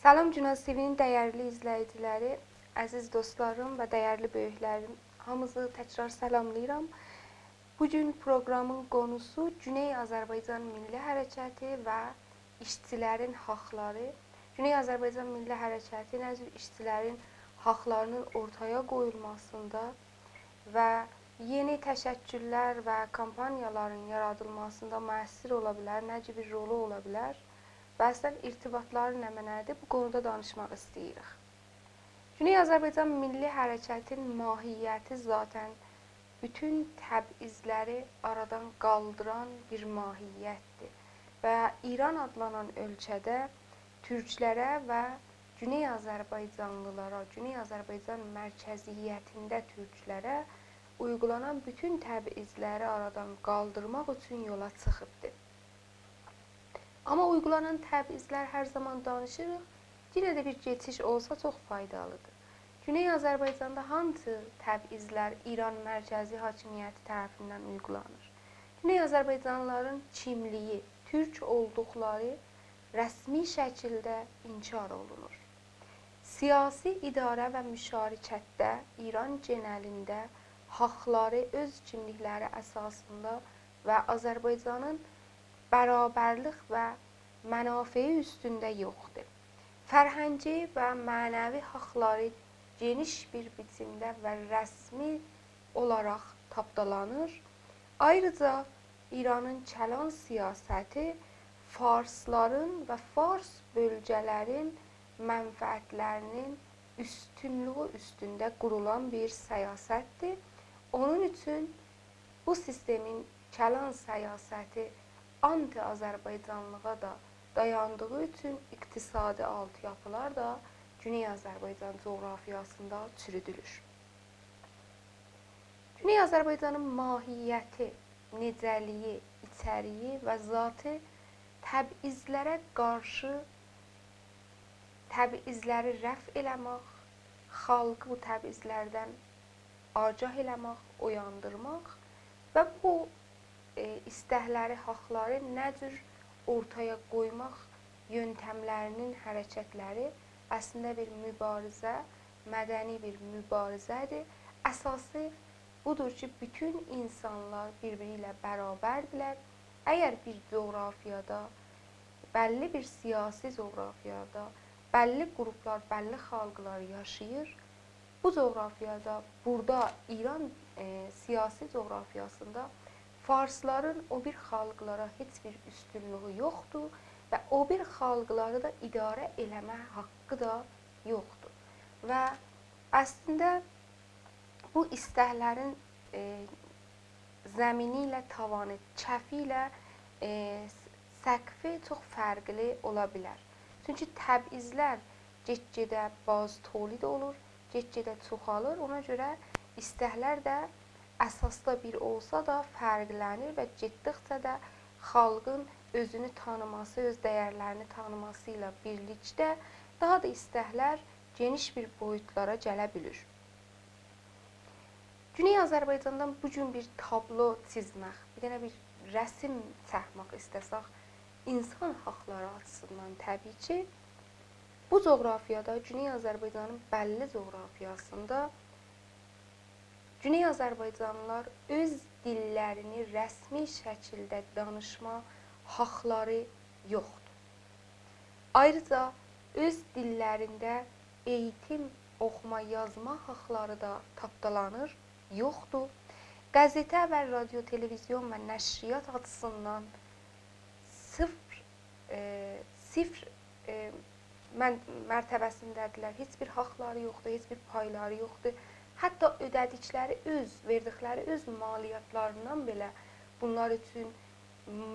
Salam Günaz TV-nin dəyərli izləyiciləri, əziz dostlarım və dəyərli böyüklərim, hamınızı təkrar salamlayıram. Bu gün proqramın qonusu Güney Azərbaycan Milli Hərəkəti və işçilərin haqqları. Güney Azərbaycan Milli Hərəkəti nə cür işçilərin haqlarının ortaya qoyulmasında və yeni təşəkküllər və kampaniyaların yaradılmasında müəssir ola bilər, necə bir rolu ola bilər əslən irtibatları nə mənədir, bu qonuda danışmaq istəyirik. Güney Azərbaycan Milli Hərəkətin mahiyyəti zaten bütün təbizləri aradan qaldıran bir mahiyyətdir və İran adlanan ölkədə türklərə və Güney Azərbaycanlılara, Güney Azərbaycan mərkəziyyətində türklərə uygulanan bütün təbizləri aradan qaldırmaq üçün yola çıxıbdır. Amma uygulanan təbizlər hər zaman danışırıq, yenə də bir keçiş olsa çox faydalıdır. Güney Azərbaycanda hansı təbizlər İran mərkəzi hakimiyyəti tərəfindən uygulanır? Güney Azərbaycanlıların kimliyi, türk olduqları rəsmi şəkildə inkar olunur. Siyasi idarə və müşarikətdə İran genəlində haqları öz kimlikləri əsasında və Azərbaycanın bərabərlik və mənafeyi üstündə yoxdur. Fərhəngi və mənəvi haqları geniş bir biçimdə və rəsmi olaraq tapdalanır. Ayrıca İranın kəlan siyasəti farsların və fars bölgələrin mənfəətlərinin üstünlüyü üstündə qurulan bir siyasətdir. Onun üçün bu sistemin kəlan siyasəti anti-Azərbaycanlığa da dayandığı üçün iqtisadi altyapılar da Güney Azərbaycan coğrafiyasında çürüdülür. Güney Azərbaycanın mahiyyəti, necəliyi, içəriyi və zatı təbizlərə qarşı təbizləri rəf eləmək, xalqı bu təbizlərdən agah eləmək, oyandırmaq və bu istəkləri, haqları nə cür ortaya qoymaq yöntəmlərinin hərəkətləri əslində bir mübarizə, mədəni bir mübarizədir. Əsası budur ki, bütün insanlar bir-biri ilə bərabərdirlər. Əgər bir coğrafiyada, bəlli bir siyasi coğrafiyada bəlli qruplar, bəlli xalqlar yaşayır, bu coğrafiyada, burada İran e, siyasi coğrafiyasında farsların o bir xalqlara heç bir üstünlüyü yoxdur və o bir xalqları da idarə eləmə haqqı da yoxdur. Və əslində bu istəklərin e, zəmini ilə tavanı, kəfi ilə e, səqfi çox fərqli ola bilər. Çünki təbizlər get-gedə baz tolid olur, get-gedə çoxalır. Ona görə istəklər də əsasda bir olsa da fərqlənir və getdikcə də xalqın özünü tanıması, öz dəyərlərini tanıması ilə birlikdə daha da istəklər geniş bir boyutlara gələ bilir. Güney Azərbaycandan bu gün bir tablo çizmək, bir dənə bir rəsm çəkmək istəsək, insan haqları açısından təbii ki, bu coğrafiyada Güney Azərbaycanın bəlli coğrafiyasında Güney Azərbaycanlılar öz dillərini rəsmi şəkildə danışma haqları yoxdur. Ayrıca öz dillərində eğitim, oxuma, yazma haqları da tapdalanır, yoxdur. Qəzetə və radio, televizyon və nəşriyyat açısından sıfır, e, sifr e, mən mərtəbəsindədirlər. Heç bir haqları yoxdur, heç bir payları yoxdur. Hətta ödədikləri öz, verdikləri öz maliyyətlərindən belə bunlar üçün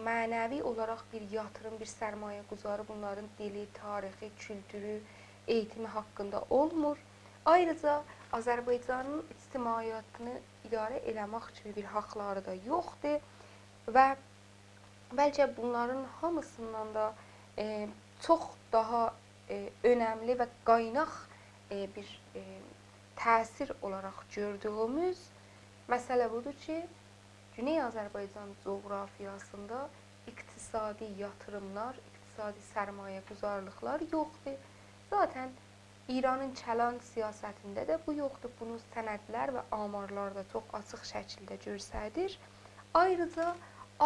mənəvi olaraq bir yatırım, bir sərmayə quzarı bunların dili, tarixi, kültürü, eğitimi haqqında olmur. Ayrıca Azərbaycanın ictimaiyyətini idarə eləmək kimi bir haqları da yoxdur və bəlkə bunların hamısından da e, çox daha e, önəmli və qaynaq e, bir e, təsir olaraq gördüyümüz məsələ budur ki, Güney Azərbaycan coğrafiyasında iqtisadi yatırımlar, iqtisadi sərmayə quzarlıqlar yoxdur Zaten İranın Kəlan siyasətində də bu yoxdur. Bunu sənədlər və amarlarda çox açıq şəkildə göstərir. Ayrıca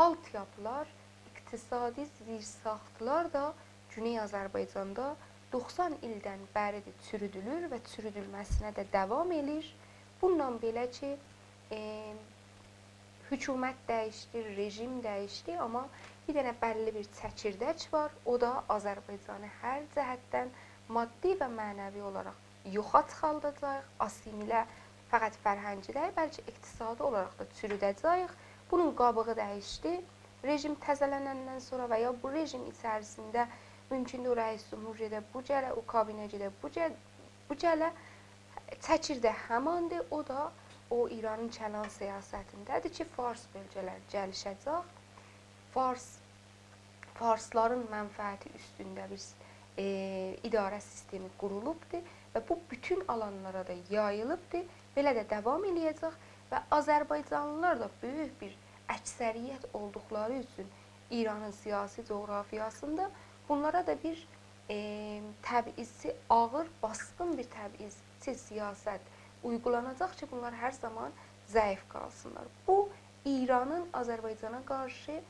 altyapılar, iqtisadi zirsaxtlar da Güney Azərbaycanda 90 ildən bəridir çürüdülür və çürüdülməsinə də davam edir. Bununla belə ki, e, hökumət dəyişdi, rejim dəyişdi, amma bir dənə bəlli bir çəkirdək var. O da Azərbaycanı hər cəhətdən maddi və mənəvi olaraq yoxa çıxaldacaq, asimilə fəqət fərhəngi deyil, bəlkə iqtisadi olaraq da çürüdəcəyik. Bunun qabığı dəyişdi. Rejim təzələnəndən sonra və ya bu rejim içərisində mümkündür rəis cümhur gedə bu gələ, o kabinə gedə bu gələ, bu gələ çəkirdə həmandır. O da o İranın kəlan siyasətindədir ki, Fars bölgələri gəlişəcək. Fars Farsların mənfəəti üstündə bir e, idarə sistemi qurulubdur və bu bütün alanlara da yayılıbdır. Belə də davam eləyəcək və Azərbaycanlılar da böyük bir əksəriyyət olduqları üçün İranın siyasi coğrafiyasında bunlara da bir e, təbizçi, ağır, basqın bir təbizçi siyasət uygulanacaq ki, bunlar hər zaman zəif qalsınlar. Bu İranın Azərbaycana qarşı,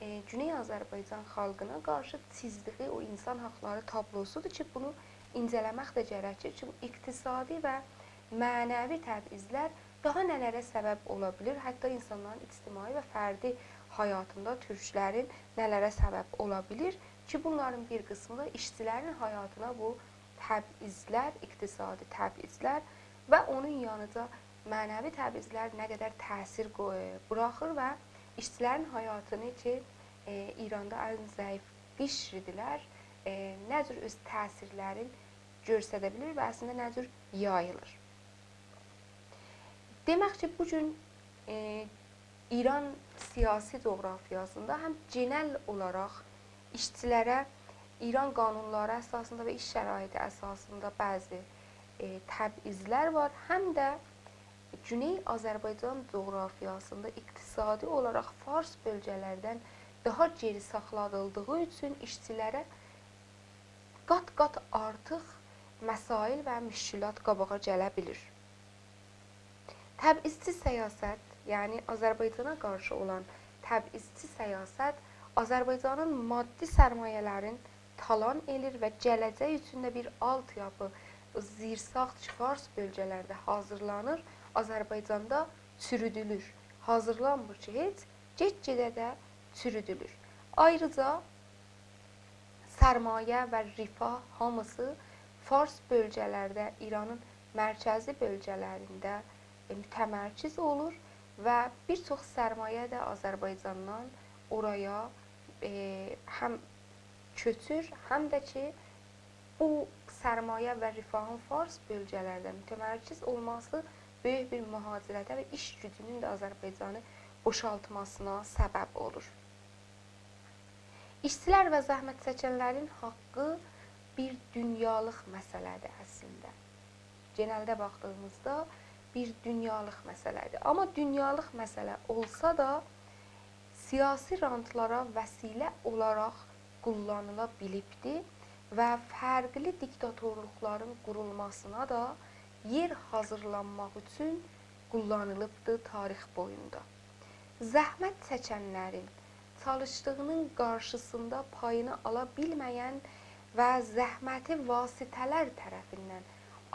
e, Güney Azərbaycan xalqına qarşı çizdiyi o insan haqları tablosudur ki, bunu incələmək də gərəkir ki, bu iqtisadi və mənəvi təbizlər daha nələrə səbəb ola bilər? Hətta insanların ictimai və fərdi həyatında türklərin nələrə səbəb ola bilər? Ki, bunların bir qismi də işçilərin həyatına bu təbizlər, iqtisadi təbizlər və onun yanında mənəvi təbizlər nə qədər təsir buraxır və işçilərin həyatını ki, e, İranda ən zəif qişridilər, e, nə cür öz təsirlərin göstərə bilir və əslində nə cür yayılır. Demək ki, bu gün e, İran siyasi coğrafiyasında həm genel olaraq işçilərə İran qanunları əsasında və iş şəraiti əsasında bəzi e, təbizlər var, həm də Güney Azərbaycan coğrafiyasında iqtisadi olaraq Fars bölgələrdən daha geri saxladıldığı üçün işçilərə qat-qat artıq məsail və müşkilat qabağa gələ bilir. Təbizçi siyasət, yəni Azərbaycana qarşı olan təbizçi siyasət Azərbaycanın maddi sərmayələrin talan elir və gələcək üçün də bir altyapı zirsaxt Fars bölgələrdə hazırlanır. Azərbaycanda çürüdülür. Hazırlanmır ki, heç get-gedə də çürüdülür. Ayrıca sərmayə və rifah hamısı Fars bölgələrdə, İranın mərkəzi bölgələrində mütəmərkiz olur və bir çox sərmayə də Azərbaycandan oraya e, həm köçür, həm də ki, bu sərmayə və rifahın Fars bölgələrdə mütəmərkiz olması böyük bir mühacirətə və iş gücünün də Azərbaycanı boşaltmasına səbəb olur. İşçilər və zəhmət çəkənlərin haqqı bir dünyalıq məsələdir əslində. Genəldə baxdığımızda bir dünyalıq məsələdir. Amma dünyalıq məsələ olsa da siyasi rantlara vəsilə olaraq kullanıla bilibdir və fərqli diktatorluqların qurulmasına da yer hazırlanmaq üçün kullanılıbdır tarix boyunda. Zəhmət çəkənlərin çalışdığının qarşısında payını ala bilməyən və zəhməti vasitələr tərəfindən,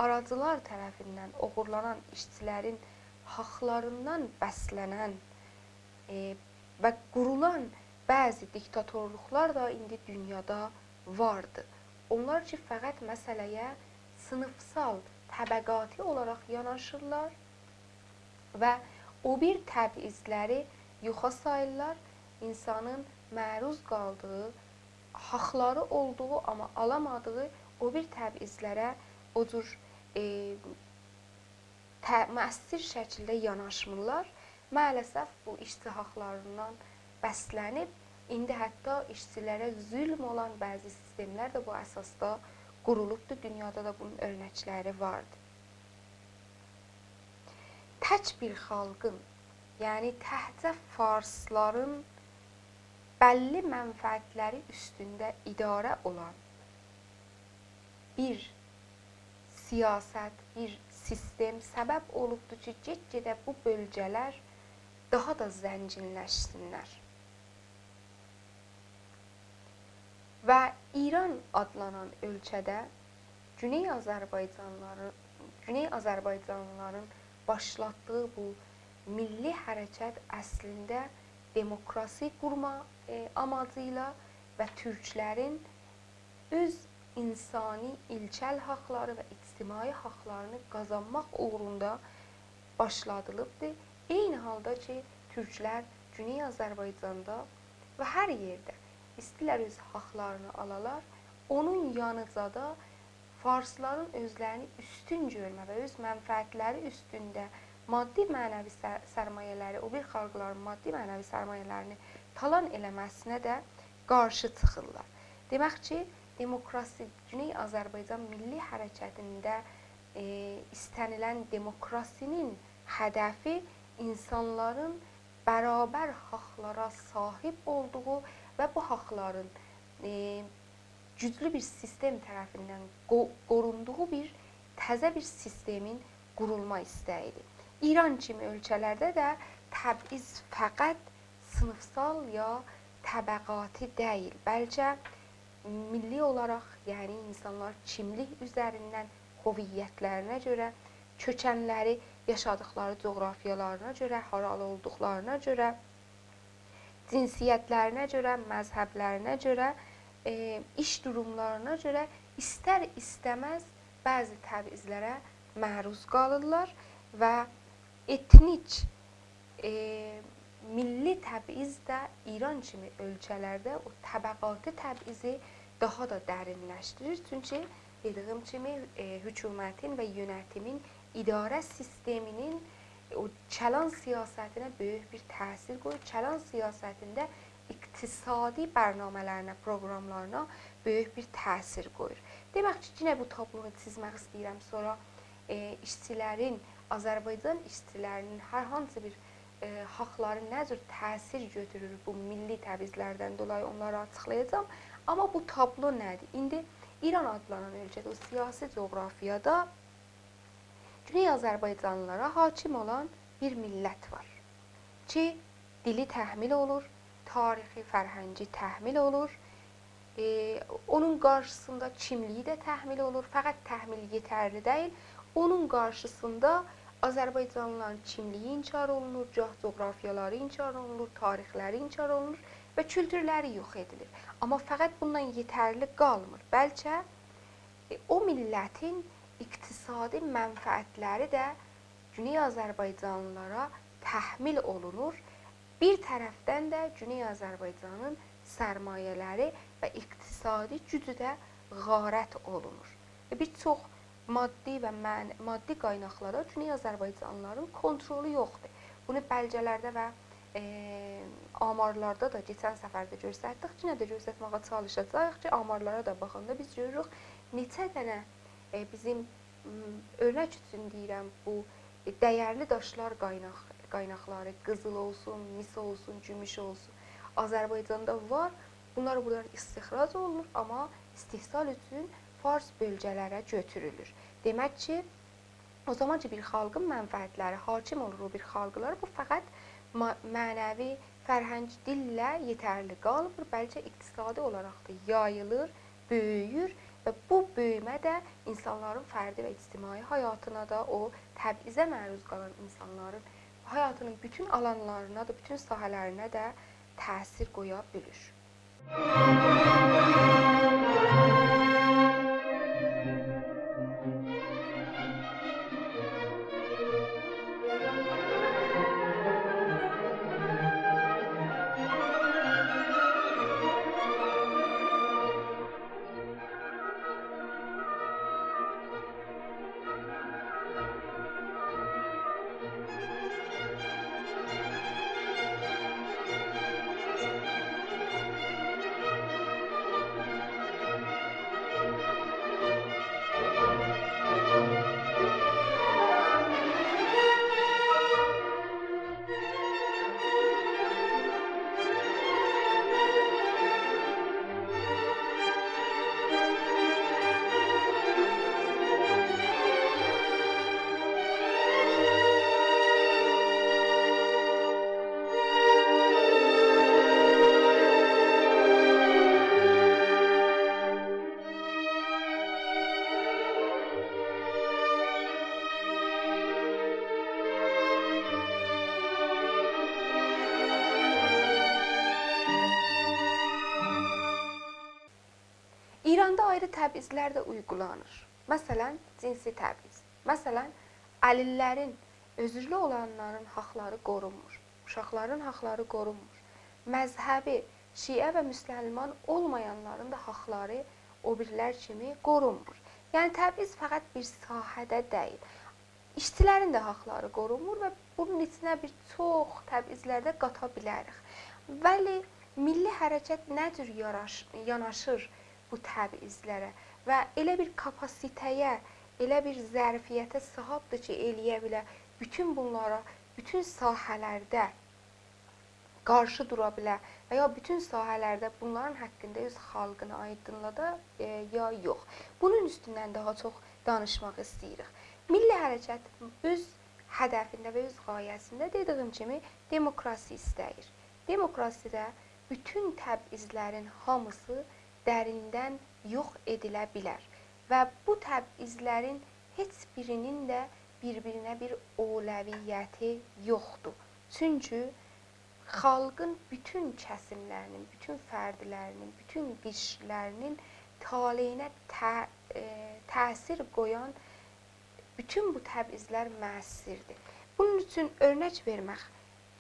aracılar tərəfindən oğurlanan işçilərin haqlarından bəslənən e, və qurulan bəzi diktatorluqlar da indi dünyada vardı. Onlar ki, fəqət məsələyə sınıfsal, təbəqati olaraq yanaşırlar və o bir təbizləri yoxa sayırlar, insanın məruz qaldığı, haqları olduğu, amma alamadığı o bir təbizlərə o cür e, tə, müəssir şəkildə yanaşmırlar maalesef bu işçi haqlarından bəslənib, indi hətta işçilərə zülm olan bəzi sistemlər də bu əsasda qurulubdur. Dünyada da bunun örnəkləri vardır. Tək bir xalqın, yəni təhcə farsların bəlli mənfəətləri üstündə idarə olan bir siyasət, bir sistem səbəb olubdur ki, get-gedə bu bölgələr daha da zənginləşsinlər. Və İran adlanan ölkədə Güney Azərbaycanlıların Güney Azərbaycanlıların başlatdığı bu milli hərəkət əslində demokrasi qurma e, amacı ilə və türklərin öz insani ilkel haqları və ictimai haqlarını qazanmaq uğrunda başladılıbdır. Eyni halda ki, türklər Güney Azərbaycanda və hər yerdə istilər öz haqlarını alalar, onun yanıca da farsların özlərini üstün görmə və öz mənfəətləri üstündə maddi mənəvi sərmayələri, o bir xalqların maddi mənəvi sərmayələrini talan eləməsinə də qarşı çıxırlar. Demək ki, demokrasi Güney Azərbaycan milli hərəkətində e, istənilən demokrasinin hədəfi insanların bərabər haqlara sahib olduğu və bu haqların e, güclü bir sistem tərəfindən qorunduğu bir təzə bir sistemin qurulma istəyidir. İran kimi ölkələrdə də təbiz fəqət sınıfsal ya təbəqati deyil, bəlkə milli olaraq, yəni insanlar kimlik üzərindən hüviyyətlərinə görə, kökənləri, yaşadıkları coğrafiyalarına görə, haralı olduqlarına görə, cinsiyyətlərinə görə, məzhəblərinə görə, e, iş durumlarına görə istər-istəməz bəzi təbizlərə məruz qalırlar və etnik e, milli təbiz də İran kimi ölkələrdə o təbəqati təbizi daha da dərinləşdirir. Çünki dediyim kimi e, hökumətin və yönətimin idarə sisteminin o çəlan siyasətinə böyük bir təsir qoyur. Çəlan siyasətində iqtisadi bərnamələrinə, proqramlarına böyük bir təsir qoyur. Demək ki, yenə bu tablonu çizmək istəyirəm. Sonra e, işçilərin, Azərbaycan işçilərinin hər hansı bir e, haqları nə cür təsir götürür bu milli təbizlərdən dolayı onları açıqlayacağam. Amma bu tablo nədir? İndi İran adlanan ölkədə o siyasi coğrafiyada Güney Azərbaycanlılara hakim olan bir millət var ki, dili təhmil olur, tarixi, fərhəngi təhmil olur. E, onun qarşısında kimliyi də təhmil olur. Fəqət təhmil yetərli deyil. Onun qarşısında Azərbaycanlıların kimliyi inkar olunur, coğrafiyaları inkar olunur, tarixləri inkar olunur və kültürləri yox edilir. Amma fəqət bundan yetərli qalmır. Bəlkə e, o millətin iqtisadi mənfəətləri də Güney Azərbaycanlılara təhmil olunur. Bir tərəfdən də Güney Azərbaycanın sərmayələri və iqtisadi gücü də qarət olunur. Bir çox maddi və mən maddi qaynaqlara Güney Azərbaycanlıların kontrolu yoxdur. Bunu bəlgələrdə və e, amarlarda da keçən səfər də göstərdik. Yenə də göstərməyə çalışacağıq ki, amarlara da baxanda biz görürük neçə dənə bizim örnək üçün deyirəm bu e, dəyərli daşlar qaynaq qaynaqları qızıl olsun, mis olsun, gümüş olsun. Azərbaycanda var. Bunlar buradan istixrac olunur, amma istehsal üçün fars bölgələrə götürülür. Demək ki, o zaman ki bir xalqın mənfəətləri hakim olur o bir xalqlara, bu fəqət mənəvi, fərhəngi dillə yetərli qalmır, bəlkə iqtisadi olaraq da yayılır, böyüyür və bu böyümə də insanların fərdi və ictimai həyatına da, o təbizə məruz qalan insanların həyatının bütün alanlarına da, bütün sahələrinə də təsir qoya bilir. Müzik təbizlər də uygulanır. Məsələn, cinsi təbiz. Məsələn, əlillərin, özürlü olanların haqqları qorunmur. Uşaqların haqqları qorunmur. Məzhəbi, şiə və müsəlman olmayanların da haqqları o birilər kimi qorunmur. Yəni təbiz fəqət bir sahədə deyil. İşçilərin də haqqları qorunmur və bunun içinə bir çox təbizlər də qata bilərik. Bəli, milli hərəkat nə cür yanaşır bu təbizlərə və elə bir kapasitəyə, elə bir zərfiyyətə sahibdir ki, eləyə bilər bütün bunlara, bütün sahələrdə qarşı dura bilər və ya bütün sahələrdə bunların haqqında öz xalqına aydınlada e, ya yox. Bunun üstündən daha çox danışmaq istəyirik. Milli hərəkat öz hədəfində və öz qayəsində dediyim kimi demokrasi istəyir. Demokrasidə bütün təbizlərin hamısı dərindən yox edilə bilər və bu təbizlərin heç birinin də bir-birinə bir oləviyyəti yoxdur. Çünki xalqın bütün kəsimlərinin, bütün fərdlərinin, bütün qişlərinin taleyinə tə, e, təsir qoyan bütün bu təbizlər müəssirdir. Bunun üçün örnək vermək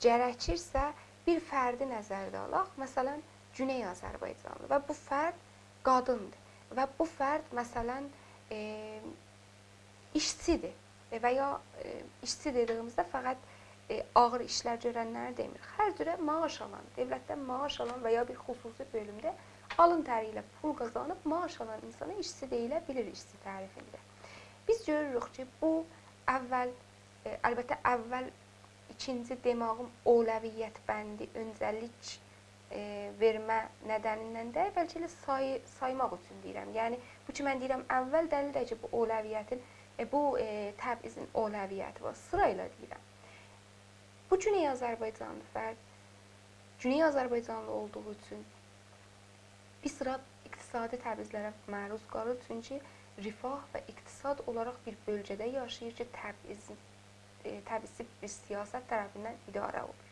gərəkirsə, bir fərdi nəzərdə alaq. Məsələn, Güney Azərbaycanlı və bu fərd qadındır və bu fərd məsələn e, işçidir və ya e, işçi dediyimizdə fəqət e, ağır işlər görənləri demirik. Hər cürə maaş alan, dövlətdən maaş alan və ya bir xüsusi bölümdə alın təri ilə pul qazanıb maaş alan insana işçi deyilə bilir işçi tərifində. Biz görürük ki, bu əvvəl e, əlbəttə əvvəl ikinci demağım oləviyyət bəndi, öncəlik e, vermə nədənindən də bəlkə elə say, saymaq üçün deyirəm. Yəni bu ki mən deyirəm əvvəl dəlildir ki, bu oləviyyətin e, bu e, təbizin oləviyyəti var. Sırayla deyirəm. Bu Güney Azərbaycanlı fərd Güney Azərbaycanlı olduğu üçün bir sıra iqtisadi təbizlərə məruz qalır. Çünki rifah və iqtisad olaraq bir bölgədə yaşayır ki, təbiz e, təbisi bir siyasət tərəfindən idarə olunur.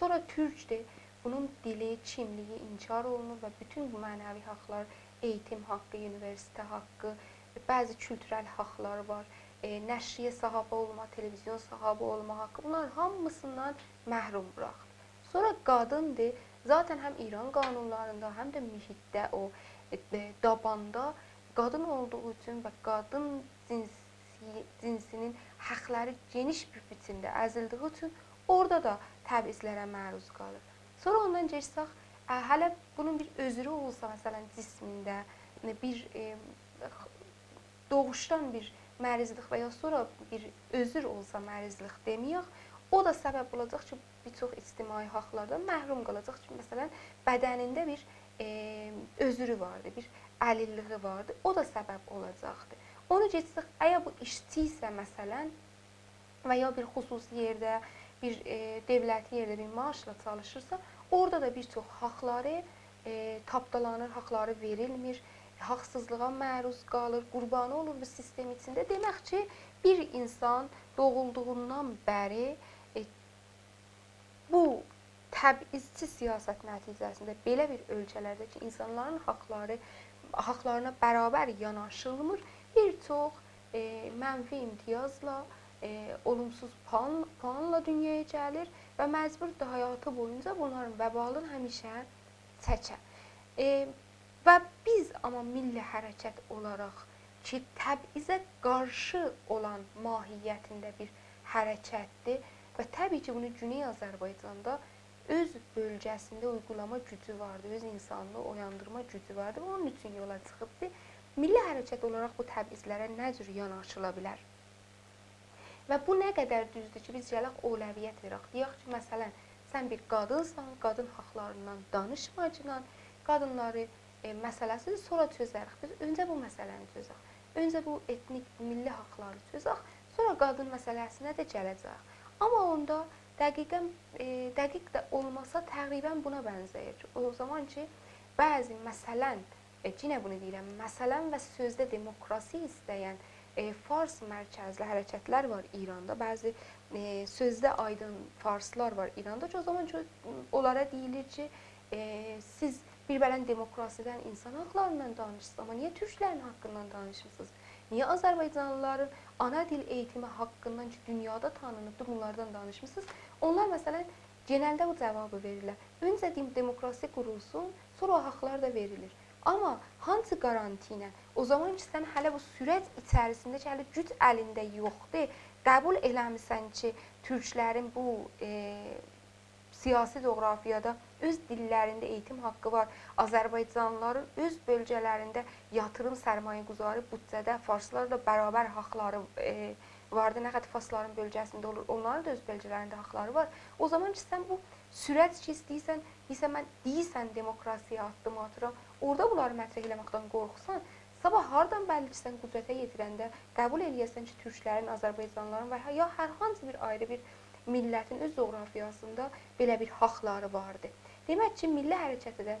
Sonra türkdür. Bunun dili, kimliyi inkar olunur və bütün bu mənəvi haqqlar, eğitim haqqı, universitet haqqı, bəzi kültürel haqqlar var e, nəşriyə sahibi olma, televizyon sahibi olma haqqı bunların hamısından məhrum buraxılır. Sonra qadındır. Zaten həm İran qanunlarında, həm də mühitdə o e, dabanda qadın olduğu üçün və qadın cinsi, cinsinin haqqları geniş bir biçimdə əzildiyi üçün orada da təbizlərə məruz qalır. Sonra ondan keçsək, ə, hələ bunun bir özrü olsa, məsələn, cismində bir e, doğuşdan bir mərizlik və ya sonra bir özür olsa mərizlik deməyək, o da səbəb olacaq ki, bir çox ictimai haqlardan məhrum qalacaq ki, məsələn, bədənində bir e, özürü vardı, bir əlilliyi vardı, o da səbəb olacaqdı. Onu keçsək, əgər bu işçi isə məsələn və ya bir xüsusi yerdə, bir e, dövləti yerdə bir maaşla çalışırsa, orada da bir çox haqları e, tapdalanır, haqları verilmir haqsızlığa məruz qalır, qurbanı olur bu sistem içində. Demək ki, bir insan doğulduğundan bəri e, bu təbizçi siyasət nəticəsində belə bir ölkələrdə ki, insanların haqqları haqqlarına bərabər yanaşılmır, bir çox e, mənfi imtiyazla, e, olumsuz puan, puanla dünyaya gəlir və məcburdur həyatı boyunca bunların vəbalını həmişə çəkər. E, Və biz amma milli hərəkət olaraq ki, təbizə qarşı olan mahiyyətində bir hərəkətdir və təbii ki, bunu Güney Azərbaycanda öz bölgəsində uygulama gücü vardı, öz insanlığı oyandırma gücü vardı və onun üçün yola çıxıbdı. Milli hərəkət olaraq bu təbizlərə nə cür yanaşıla bilər? Və bu nə qədər düzdür ki, biz gələk oləviyyət verək. Deyək ki, məsələn, sən bir qadınsan, qadın haqlarından danışmacılan, qadınları e, məsələsidir, sonra çözərik. Biz öncə bu məsələni çözək. Öncə bu etnik, milli haqqları çözək, sonra qadın məsələsinə də gələcəyik. Amma onda dəqiqən e, dəqiq də olmasa təqribən buna bənzəyir. O zaman ki, bəzi məsələn, e, yenə bunu deyirəm, məsələn və sözdə demokrasi istəyən e, fars mərkəzli hərəkətlər var İranda. Bəzi e, sözdə aydın farslar var İranda ki, o zaman ki, onlara deyilir ki, e, siz Bir bələn demokrasiyadan, insan haqlarından danışsınız, amma niyə türklərin haqqından danışmısınız? Niyə Azərbaycanlıların ana dil eğitimi haqqından ki, dünyada tanınıbdır, bunlardan danışmısınız? Onlar məsələn genəldə bu cavabı verirlər. Öncə demokrasi qurulsun, sonra o haqlar da verilir. Amma hansı qaranti ilə? O zaman ki, sən hələ bu sürət içərisində ki, hələ güc əlində yoxdur, qəbul eləmisən ki, türklərin bu e, siyasi coğrafiyada öz dillərində eğitim haqqı var. Azərbaycanlıların öz bölgələrində yatırım sərmayəgüzarı büdcədə farslarla bərabər haqqları e, vardı. Nə qədər farsların bölgəsində olur, onların da öz bölgələrində haqqları var. O zaman ki, sən bu sürət ki, istəyirsən, deyirsən, mən deyirsən demokrasiya addım atıram, orada bunları mətrəh eləməkdən qorxsan, sabah hardan bəlli ki, sən qüdrətə yetirəndə qəbul eləyəsən ki, türklərin, Azərbaycanlıların və ya hər hansı bir ayrı bir millətin öz coğrafiyasında belə bir haqları vardı. Demək ki, milli hərəkəti də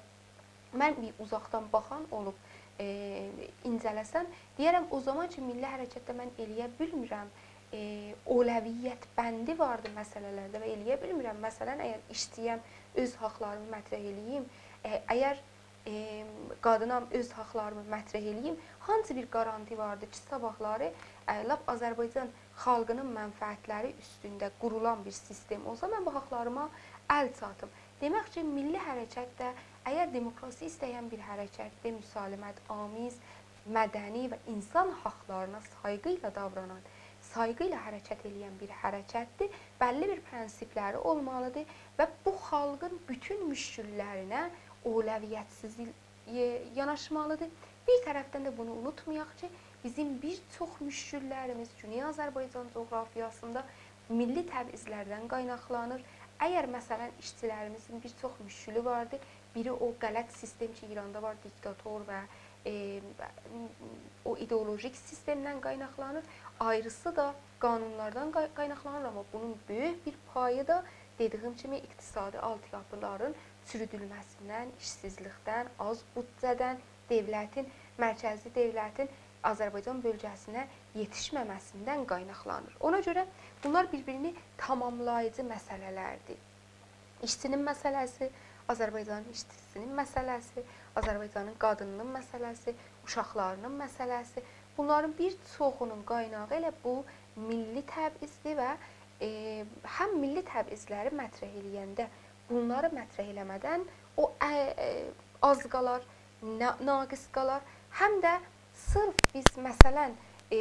mən bir uzaqdan baxan olub e, incələsəm, deyərəm o zaman ki, milli hərəkətdə mən eləyə bilmirəm, e, oləviyyət bəndi vardı məsələlərdə və eləyə bilmirəm. Məsələn, əgər işləyəm, öz haqlarımı mətrəh eləyim, e, əgər e, qadınam öz haqlarımı mətrəh eləyim, hansı bir qaranti vardı ki, sabahları ə, lap Azərbaycan xalqının mənfəətləri üstündə qurulan bir sistem olsa, mən bu haqlarıma əl çatım. Demək ki, milli hərəkət də əgər demokrasi istəyən bir hərəkətdir, müsalimət amiz, mədəni və insan haqlarına sayğı ilə davranan, sayğı ilə hərəkət edən bir hərəkətdir. Bəlli bir prinsipləri olmalıdır və bu xalqın bütün müşküllərinə oləviyyətsizlik yanaşmalıdır. Bir tərəfdən də bunu unutmayaq ki, bizim bir çox müşküllərimiz Cüneyi Azərbaycan coğrafiyasında milli təbizlərdən qaynaqlanır. Əgər məsələn işçilərimizin bir çox müşkülü vardır, biri o qələt sistem ki, İranda var, diktator və e, o ideolojik sistemdən qaynaqlanır. Ayrısı da qanunlardan qaynaqlanır, amma bunun böyük bir payı da dediyim kimi iqtisadi altyapıların çürüdülməsindən, işsizlikdən, az büdcədən, dövlətin, mərkəzi dövlətin Azərbaycan bölgəsinə yetişməməsindən qaynaqlanır. Ona görə bunlar bir-birini tamamlayıcı məsələlərdir. İşçinin məsələsi, Azərbaycanın işçisinin məsələsi, Azərbaycanın qadınının məsələsi, uşaqlarının məsələsi, bunların bir çoxunun qaynağı elə bu milli təbizdir və e, həm milli təbizləri mətrəh eləyəndə bunları mətrəh eləmədən o ə, ə, az qalar, naqis qalar, həm də Sırf biz məsələn e,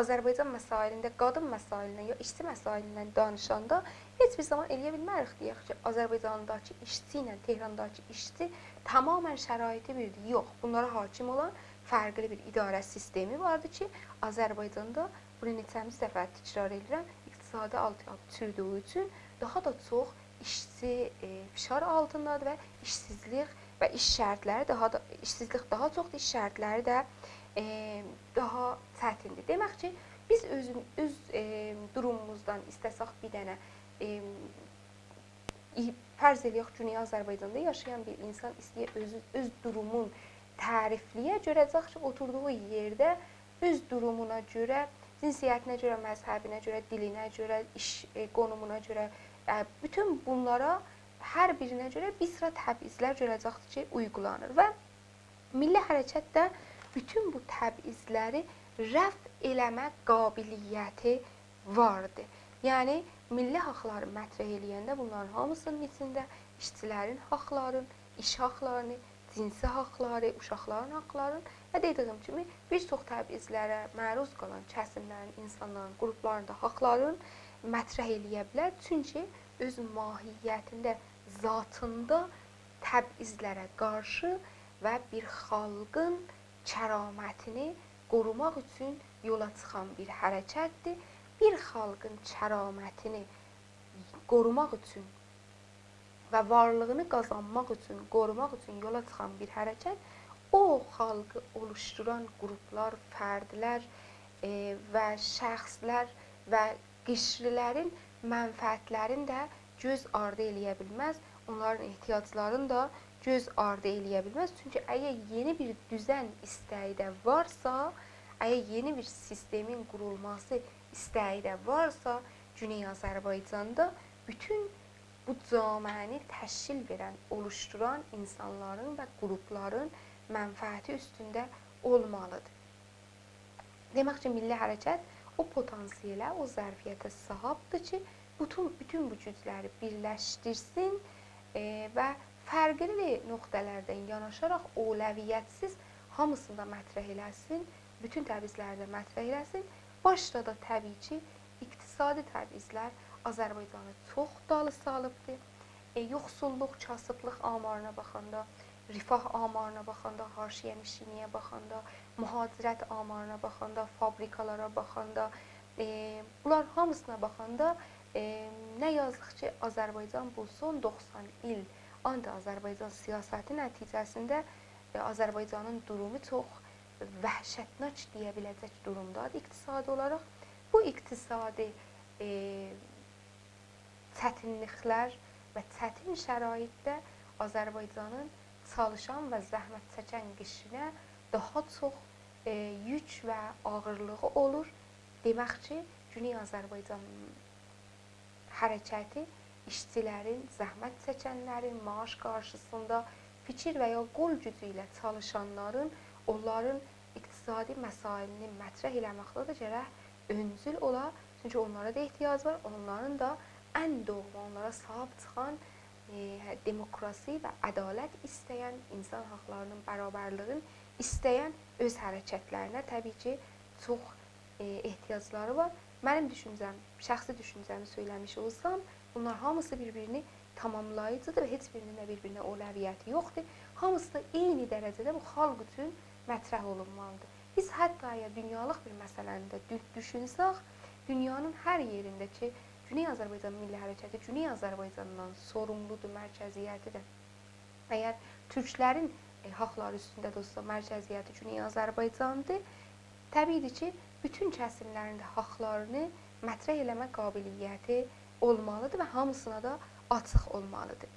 Azərbaycan məsailində, qadın məsailərindən ya işçi məsailindən danışanda heç bir zaman eləyə bilmərik deyək ki, Azərbaycandakı işçi ilə Tehrandakı işçi tamamilə şəraiti birdir. Yox, bunlara hakim olan fərqli bir idarə sistemi vardı ki, Azərbaycanda bunu neçəmiz dəfə təkrar edirəm, iqtisadi altyapı çürdüyü üçün daha da çox işçi e, fişar altındadır və işsizlik və iş şərtləri daha da işsizlik daha çoxdur, iş şərtləri də e, daha çətindir. Demək ki, biz öz öz e, durumumuzdan istəsək bir dənə e, fərz eləyək Cüneyi Azərbaycanda yaşayan bir insan istəyə öz öz durumun tərifliyə görəcək ki, oturduğu yerdə öz durumuna görə, cinsiyyətinə görə, məzhəbinə görə, dilinə görə, iş e, qonumuna görə, e, bütün bunlara hər birinə görə bir sıra təbizlər görəcəkdir ki, uyğulanır və milli hərəkət də bütün bu təbizləri rəf eləmə qabiliyyəti vardı. Yəni milli haqqları mətrəh eləyəndə bunların hamısının içində işçilərin haqqların, iş haqqlarını, cinsi haqqları, uşaqların haqqların və dediyim kimi bir çox təbizlərə məruz qalan kəsimlərin, insanların, qrupların da haqqların mətrəh eləyə bilər. Çünki öz mahiyyətində zatında təbizlərə qarşı və bir xalqın kəramətini qorumaq üçün yola çıxan bir hərəkətdir. Bir xalqın kəramətini qorumaq üçün və varlığını qazanmaq üçün, qorumaq üçün yola çıxan bir hərəkət o xalqı oluşduran qruplar, fərdlər e, və şəxslər və qişrilərin mənfəətlərini də göz ardı eləyə bilməz, onların ehtiyaclarını da göz ardı eləyə bilməz. Çünki əgər yeni bir düzən istəyi də varsa, əgər yeni bir sistemin qurulması istəyi də varsa, Güney Azərbaycanda bütün bu cəmiəni təşkil verən, oluşduran insanların və qrupların mənfəəti üstündə olmalıdır. Demək ki, milli hərəkat o potansiyelə, o zərfiyyətə sahibdir ki, bütün bütün bu gücləri birləşdirsin e, və fərqli nöqtələrdən yanaşaraq əvəziyyətsiz hamısını da mətrəh eləsin, bütün təbizləri də mətrəh eləsin. Başda da təbii ki, iqtisadi təbizlər Azərbaycanı çox dalı salıbdır. E, yoxsulluq, kasıblıq amarına baxanda, rifah amarına baxanda, haşiyə nişiniyə baxanda, mühacirət amarına baxanda, fabrikalara baxanda, e, bunlar hamısına baxanda e, nə yazıq ki, Azərbaycan bu son 90 il anti-Azərbaycan siyasəti nəticəsində e, Azərbaycanın durumu çox vəhşətnac deyə biləcək durumdadır iqtisadi olaraq. Bu iqtisadi e, çətinliklər və çətin şəraitdə Azərbaycanın çalışan və zəhmət çəkən kişinə daha çox e, yük və ağırlığı olur. Demək ki, Güney Azərbaycan hərəkəti işçilərin, zəhmət çəkənlərin maaş qarşısında fikir və ya qol gücü ilə çalışanların, onların iqtisadi məsailini mətrəh eləməkdə də gərək öncül ola. Çünki onlara da ehtiyac var. Onların da ən doğma onlara sahib çıxan e, demokrasi və ədalət istəyən, insan haqlarının bərabərliyin istəyən öz hərəkətlərinə təbii ki, çox e, ehtiyacları var. Mənim düşüncəm, şəxsi düşüncəmi söyləmiş olsam, bunlar hamısı bir-birini tamamlayıcıdır və heç birinin də bir-birinə əvəziyyəti yoxdur. Hamısı da eyni dərəcədə bu xalq üçün mətrəh olunmalıdır. Biz hətta ya dünyalıq bir məsələni də düşünsək, dünyanın hər yerində ki, Güney Azərbaycan Milli Hərəkəti Güney Azərbaycandan sorumludur, mərkəziyyətidir. Əgər türklərin e, haqları üstündə də olsa mərkəziyyəti Güney Azərbaycandır, təbiidir ki, bütün kəsimlərin də haqlarını mətrəh eləmə qabiliyyəti olmalıdır və hamısına da açıq olmalıdır.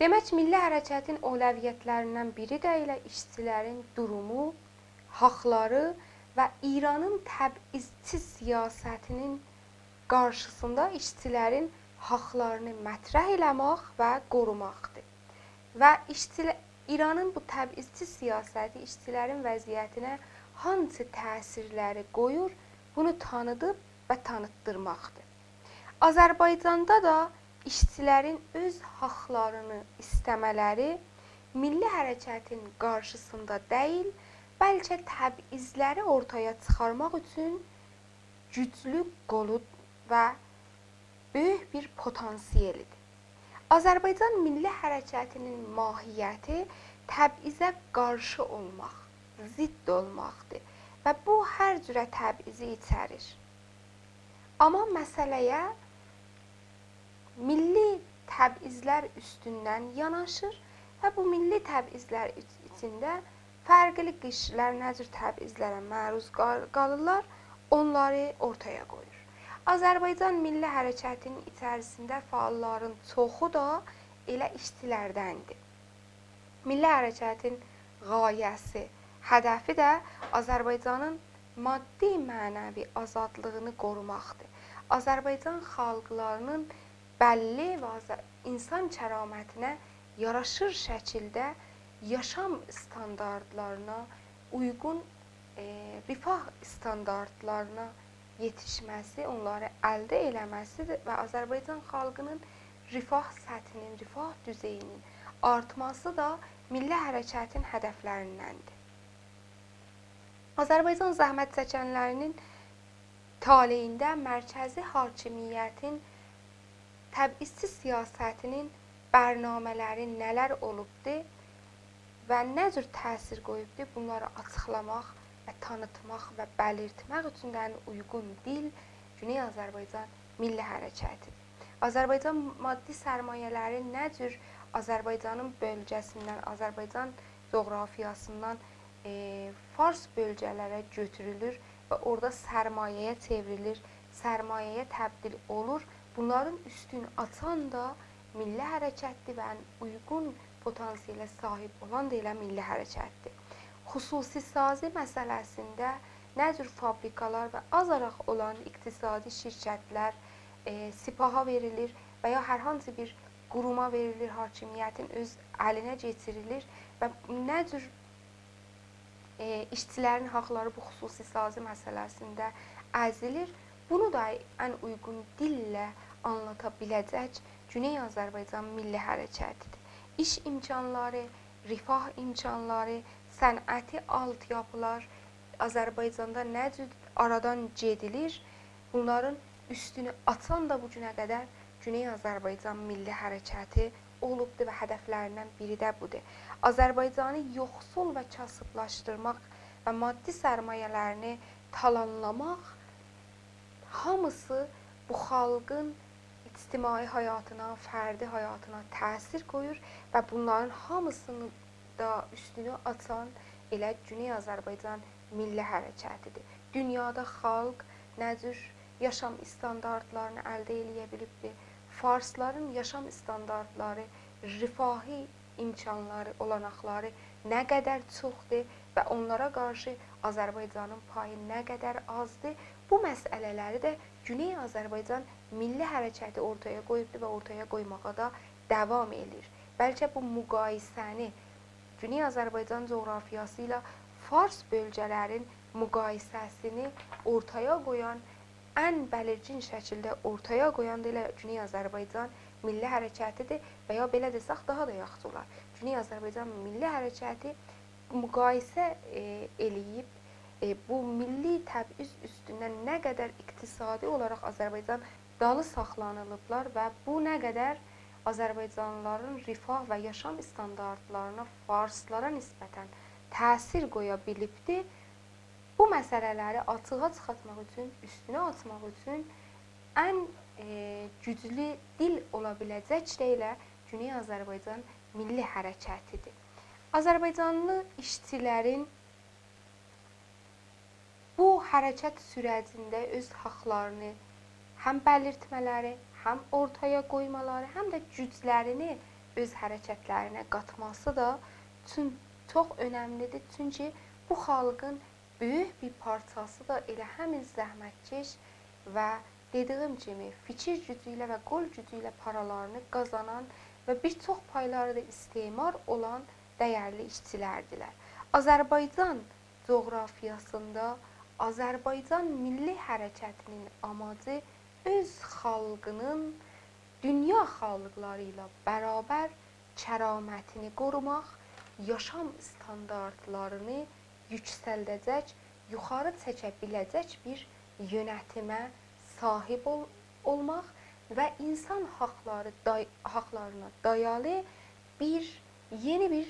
Demək, milli hərəkətin əvəziyyətlərindən biri də elə işçilərin durumu, haqları və İranın təbizçi siyasətinin qarşısında işçilərin haqlarını mətrəh eləmək və qorumaqdır. Və işçilər İranın bu təbizçi siyasəti işçilərin vəziyyətinə hansı təsirləri qoyur, bunu tanıdıb və tanıtdırmaqdır. Azərbaycanda da işçilərin öz haqlarını istəmələri milli hərəkətin qarşısında deyil, bəlkə təbizləri ortaya çıxarmaq üçün güclü qolu və böyük bir potansiyelidir. Azərbaycan milli hərəkətinin mahiyyəti təbizə qarşı olmaq, zidd olmaqdır və bu hər cürə təbizi içərir. Amma məsələyə milli təbizlər üstündən yanaşır və bu milli təbizlər içində fərqli qişlər nə cür təbizlərə məruz qalırlar, onları ortaya qoyur. Azərbaycan milli hərəkətinin içərisində fəalların çoxu da elə işçilərdəndir. Milli hərəkətin qayəsi, hədəfi də Azərbaycanın maddi mənəvi azadlığını qorumaqdır. Azərbaycan xalqlarının bəlli insan kəramətinə yaraşır şəkildə yaşam standartlarına uyğun e, rifah standartlarına yetişməsi, onları əldə eləməsidir və Azərbaycan xalqının rifah səthinin, rifah düzeyinin artması da milli hərəkətin hədəflərindəndir. Azərbaycan zəhmət çəkənlərinin taleyində mərkəzi hakimiyyətin təbizsiz siyasətinin bərnamələri nələr olubdur və nə cür təsir qoyubdur, bunları açıqlamaq və tanıtmaq və bəlirtmək üçün də uyğun dil Güney Azərbaycan milli hərəkətidir. Azərbaycan maddi sərmayələri nə cür Azərbaycanın bölgəsindən, Azərbaycan coğrafiyasından e, Fars bölgələrə götürülür və orada sərmayəyə çevrilir, sərmayəyə təbdil olur. Bunların üstünü açan da milli hərəkətdir və uyğun potansiyelə sahib olan da elə milli hərəkətdir. Xüsusi sazi məsələsində nə cür fabrikalar və azaraq olan iqtisadi şirkətlər e, sipaha verilir və ya hər hansı bir quruma verilir, hakimiyyətin öz əlinə keçirilir və nə cür e, işçilərin haqları bu xüsusi sazi məsələsində əzilir. Bunu da ən uyğun dillə anlata biləcək Güney Azərbaycan milli hərəkətidir iş imkanları, rifah imkanları, sənəti altyapılar Azərbaycanda nə cür aradan gedilir? Bunların üstünü açan da bu günə qədər Güney Azərbaycan milli hərəkəti olubdur və hədəflərindən biri də budur. Azərbaycanı yoxsul və kasıblaşdırmaq və maddi sərmayələrini talanlamaq hamısı bu xalqın ictimai həyatına, fərdi həyatına təsir qoyur və bunların hamısını da üstünü açan elə Güney Azərbaycan milli hərəkətidir. Dünyada xalq nə cür yaşam standartlarını əldə edə bilibdir? Farsların yaşam standartları, rifahi imkanları, olanaqları nə qədər çoxdur və onlara qarşı Azərbaycanın payı nə qədər azdır? Bu məsələləri də Güney Azərbaycan milli hərəkəti ortaya qoyubdur və ortaya qoymağa da davam edir. Bəlkə bu müqayisəni Güney Azərbaycan coğrafiyası ilə Fars bölgələrin müqayisəsini ortaya qoyan ən bəlirgin şəkildə ortaya qoyan da elə Güney Azərbaycan milli hərəkətidir və ya belə desək daha da yaxşı olar. Güney Azərbaycan milli hərəkəti müqayisə e, eləyib e, bu milli təbiz üstündən nə qədər iqtisadi olaraq Azərbaycan dalı saxlanılıblar və bu nə qədər Azərbaycanlıların rifah və yaşam standartlarına farslara nisbətən təsir qoya bilibdi. Bu məsələləri açığa çıxartmaq üçün, üstünə açmaq üçün ən e, güclü dil ola biləcək elə Güney Azərbaycan milli hərəkətidir. Azərbaycanlı işçilərin bu hərəkət sürətində öz haqlarını həm bəlirtmələri, həm ortaya qoymaları, həm də güclərini öz hərəkətlərinə qatması da üçün çox önəmlidir. Çünki bu xalqın böyük bir parçası da elə həmin zəhmətkeş və dediyim kimi fikir gücü ilə və qol gücü ilə paralarını qazanan və bir çox payları da istimar olan dəyərli işçilərdilər. Azərbaycan coğrafiyasında Azərbaycan milli hərəkətinin amacı öz xalqının dünya xalqları ilə bərabər kəramətini qorumaq, yaşam standartlarını yüksəldəcək, yuxarı çəkə biləcək bir yönətimə sahib ol olmaq və insan haqları day haqlarına dayalı bir yeni bir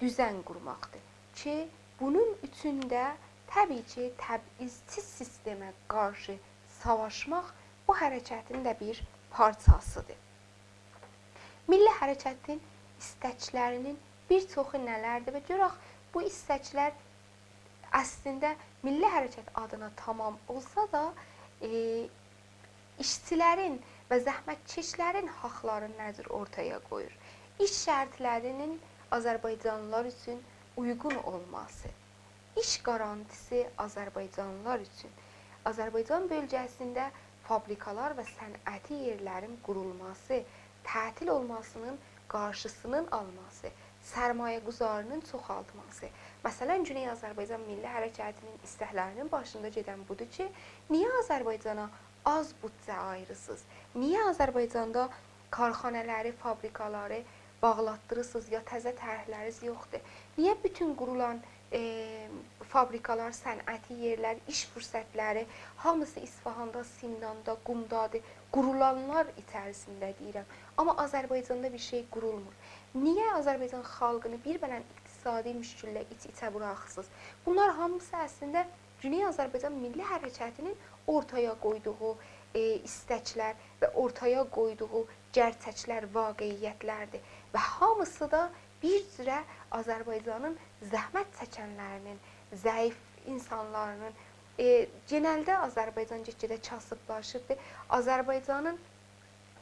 düzən qurmaqdır ki, bunun üçün də Təbii ki, təbizçi sistemə qarşı savaşmaq bu hərəkətin də bir parçasıdır. Milli hərəkətin istəklərinin bir çoxu nələrdir və görək bu istəklər əslində milli hərəkət adına tamam olsa da e, işçilərin və zəhmətkeşlərin haqlarını nəzər ortaya qoyur. İş şərtlərinin Azərbaycanlılar üçün uyğun olması iş qarantisi Azərbaycanlılar üçün. Azərbaycan bölgəsində fabrikalar və sənəti yerlərin qurulması, tətil olmasının qarşısının alınması, sərmayə quzarının çoxaltması. Məsələn, Güney Azərbaycan Milli Hərəkətinin istəklərinin başında gedən budur ki, niyə Azərbaycana az büdcə ayırırsınız? Niyə Azərbaycanda karxanaları, fabrikaları bağlatdırırsınız ya təzə tərhləriniz yoxdur? Niyə bütün qurulan e, fabrikalar, sənəti yerlər, iş fürsətləri hamısı İsfahanda, Simnanda, Qumdadır. Qurulanlar içərisində deyirəm. Amma Azərbaycanda bir şey qurulmur. Niyə Azərbaycan xalqını bir bələn iqtisadi müşküllə iç-içə buraxırsınız? Bunlar hamısı əslində Cüneyd Azərbaycan Milli Hərəkətinin ortaya qoyduğu e, istəklər və ortaya qoyduğu gerçəklər, vaqiiyyətlərdir. Və hamısı da bir cürə Azərbaycanın zəhmət çəkənlərinin, zəif insanlarının, e, genəldə Azərbaycan get-gedə kasıblaşıbdır. Azərbaycanın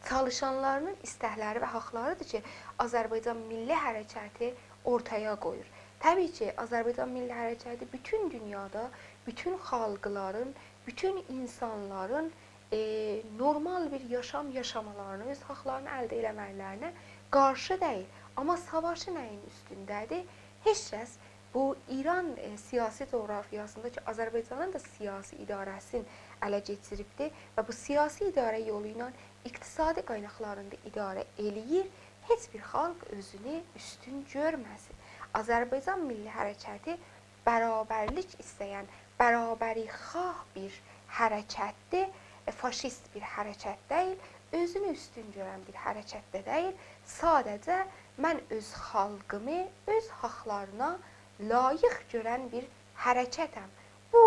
çalışanlarının istəkləri və haqqlarıdır ki, Azərbaycan milli hərəkəti ortaya qoyur. Təbii ki, Azərbaycan milli hərəkəti bütün dünyada bütün xalqların, bütün insanların e, normal bir yaşam yaşamalarını, öz haqlarını əldə etməklərinə qarşı deyil. Amma savaşı nəyin üstündədir? Heç kəs bu İran e, siyasi coğrafiyasında ki, Azərbaycanın da siyasi idarəsini ələ keçiribdi və bu siyasi idarə yolu ilə iqtisadi qaynaqlarında idarə eləyir, heç bir xalq özünü üstün görməsin. Azərbaycan milli hərəkəti bərabərlik istəyən, bərabəri xah bir hərəkətdir, e, faşist bir hərəkət deyil, özünü üstün görən bir hərəkət də deyil. Sadəcə mən öz xalqımı öz haqlarına layiq görən bir hərəkətəm. Bu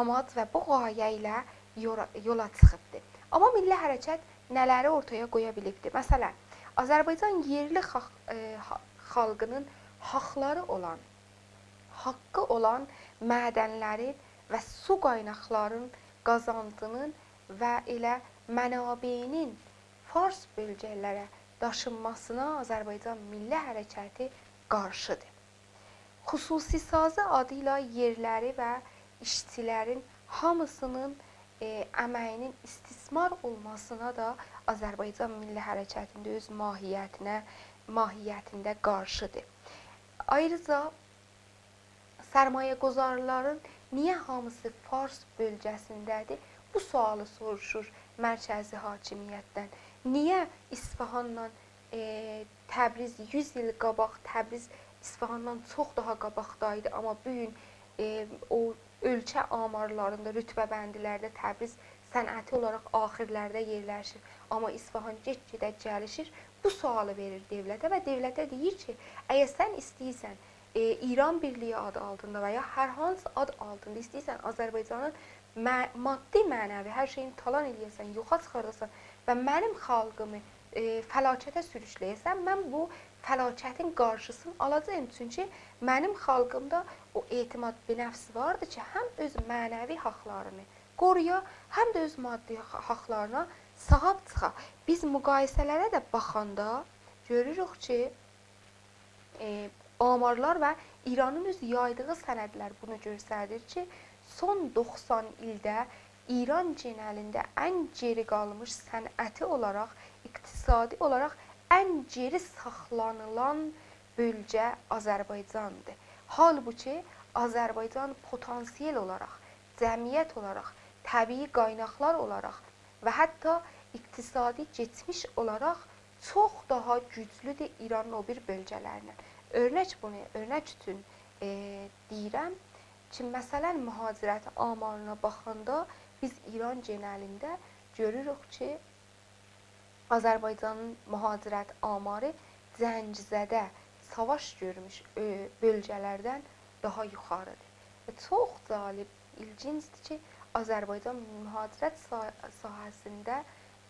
amad və bu qayə ilə yola çıxıbdı. Amma milli hərəkət nələri ortaya qoya bilibdi? Məsələn, Azərbaycan yerli xalq, e, xalqının haqları olan, haqqı olan mədənlərin və su qaynaqlarının qazancının və elə mənabeyinin Fars bölgələrə daşınmasına Azərbaycan milli hərəkəti qarşıdır. Xüsusi sazı adı ilə yerləri və işçilərin hamısının e, əməyinin istismar olmasına da Azərbaycan milli hərəkətində öz mahiyyətinə, mahiyyətində qarşıdır. Ayrıca sərmayəgüzarların niyə hamısı Fars bölgəsindədir? Bu sualı soruşur mərkəzi hakimiyyətdən. Niyə İsfahanla e, Təbriz 100 il qabaq Təbriz İsfahandan çox daha qabaqdaydı, amma bu gün e, o ölkə amarlarında, rütbəbəndilərdə Təbriz sənəti olaraq axirlərdə yerləşir. Amma İsfahan get-gedə gəlişir. Bu sualı verir dövlətə və dövlətə deyir ki, əgər sən istəyirsən e, İran Birliyi adı altında və ya hər hansı ad altında istəyirsən Azərbaycanın mə maddi, mənəvi hər şeyini talan eləyəsən, yoxa çıxardasan və mənim xalqımı e, fəlakətə sürükləyəsən, mən bu fəlakətin qarşısını alacağam. Çünki mənim xalqımda o etimad binəfs vardı ki, həm öz mənəvi haqlarını qoruya, həm də öz maddi haqlarına sahib çıxa. Biz müqayisələrə də baxanda görürük ki, e, amarlar və İranın öz yaydığı sənədlər bunu göstərir ki, son 90 ildə İran genəlində ən geri qalmış sənəti olaraq, iqtisadi olaraq ən geri saxlanılan bölgə Azərbaycandır. Halbuki Azərbaycan potansiyel olaraq, cəmiyyət olaraq, təbii qaynaqlar olaraq və hətta iqtisadi keçmiş olaraq çox daha güclüdür İranın o bir bölgələrindən. Örnək bunu, örnək üçün e, deyirəm ki, məsələn, mühacirət amarına baxanda biz İran genəlində görürük ki, Azərbaycanın mühacirət amarı Zəngizədə savaş görmüş bölgələrdən daha yuxarıdır. Və çox cəlib, ilgincdir ki, Azərbaycan mühacirət sahəsində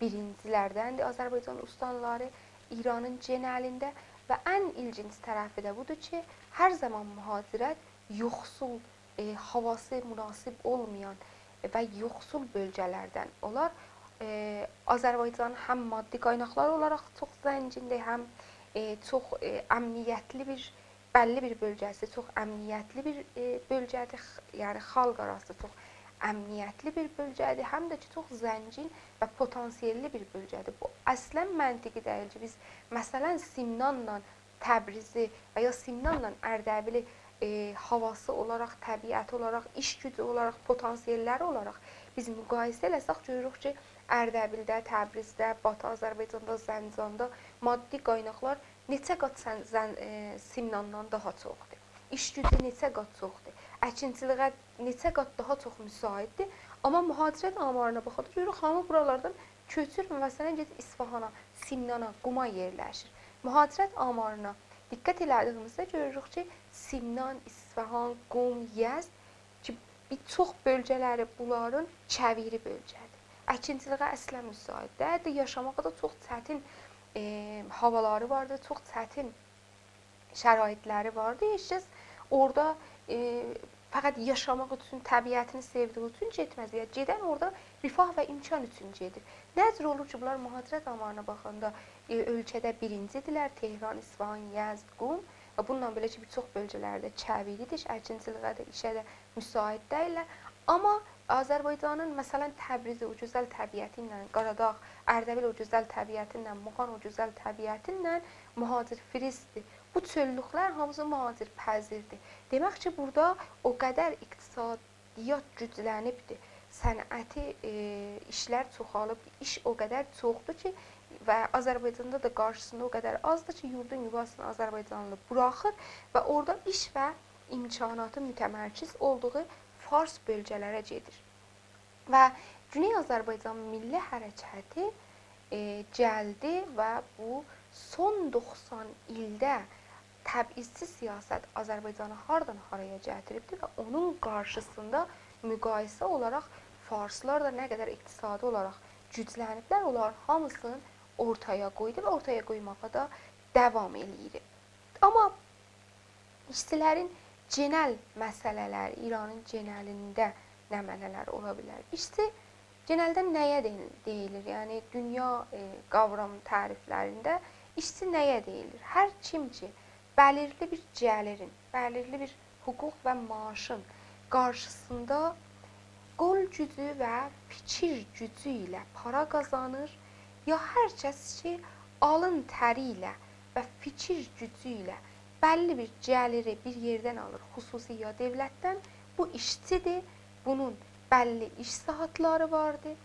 birincilərdəndir. Azərbaycan ustanları İranın genəlində və ən ilginc tərəfi də budur ki, hər zaman mühacirət yoxsul, e, havası münasib olmayan və yoxsul bölgələrdən olar e, Azərbaycan həm maddi qaynaqlar olaraq çox zəngindir, həm e, çox e, əmniyyətli bir bəlli bir bölgəsi, çox əmniyyətli bir e, bölgədir. Yəni xalq arası çox əmniyyətli bir bölgədir, həm də ki, çox zəngin və potansiyelli bir bölgədir. Bu əslən məntiqi deyil ki, biz məsələn Simnanla Təbrizi və ya Simnanla Ərdəbili e, havası olaraq, təbiəti olaraq, iş gücü olaraq, potansiyelləri olaraq biz müqayisə eləsək görürük ki, Ərdəbildə, Təbrizdə, Batı Azərbaycanda, Zəncanda maddi qaynaqlar neçə qat sən, zən, e, Simnandan daha çoxdur. İş gücü neçə qat çoxdur. əkinçiliyə neçə qat daha çox müsaitdir. Amma mühacirət amarına baxanda görürük hamı buralardan köçür və məsələn gedir İsfahana, Simnana, Quma yerləşir. Mühacirət amarına diqqət elədiyimizdə görürük ki, Simnan, İsfahan, Qum, Yəzd ki, bir çox bölgələri bunların çəviri bölgədir. Əkinçiliyə əslən müsaitdir. Yaşamağa da çox çətin e, havaları vardı, çox çətin şəraitləri vardı. Heç orada e, fəqət yaşamaq üçün, təbiətini sevdiyi üçün getməz. Yəni gedən orada rifah və imkan üçün gedir. Nəzr olur ki, bunlar mühacirət zamanına baxanda e, ölkədə birincidirlər. Tehran, İsfahan, Yəzd, Qum və bununla belə ki, bir çox bölgələrdə çəviridir, əkinçiliyə də, işə də müsait deyillər. Amma Azərbaycanın məsələn Təbriz o gözəl təbiəti ilə, Qaradağ, Ərdəbil o gözəl təbiəti ilə, Muğan o gözəl təbiəti ilə mühacir firistdir. Bu çöllüklər hamısı mühacir pəzirdir. Demək ki, burada o qədər iqtisadiyyat güclənibdir. Sənəti e, işlər çoxalıb, iş o qədər çoxdur ki, və Azərbaycanda da qarşısında o qədər azdır ki, yurdun yuvasını Azərbaycanlı buraxır və orada iş və imkanatı mütəmərkəz olduğu Fars bölgələrə gedir. Və Güney Azərbaycan Milli Hərəkəti e, gəldi və bu son 90 ildə təbizçi siyasət Azərbaycanı hardan haraya gətiribdi və onun qarşısında müqayisə olaraq farslar da nə qədər iqtisadi olaraq gücləniblər, onlar hamısını ortaya qoydu və ortaya qoymağa da davam eləyir. Amma işçilərin genel məsələlər, İranın genelində nə mənələr ola bilər? İşte genəldə nəyə deyilir? Yəni dünya e, qavram təriflərində işçi nəyə deyilir? Hər kim ki bəlirli bir gəlirin, bəlirli bir hüquq və maaşın qarşısında qol gücü və fikir gücü ilə para qazanır, ya hər kəs ki alın təri ilə və fikir gücü ilə bəlli bir gəliri bir yerdən alır, xüsusi ya dövlətdən, bu işçidir. Bunun bəlli iş saatları vardır.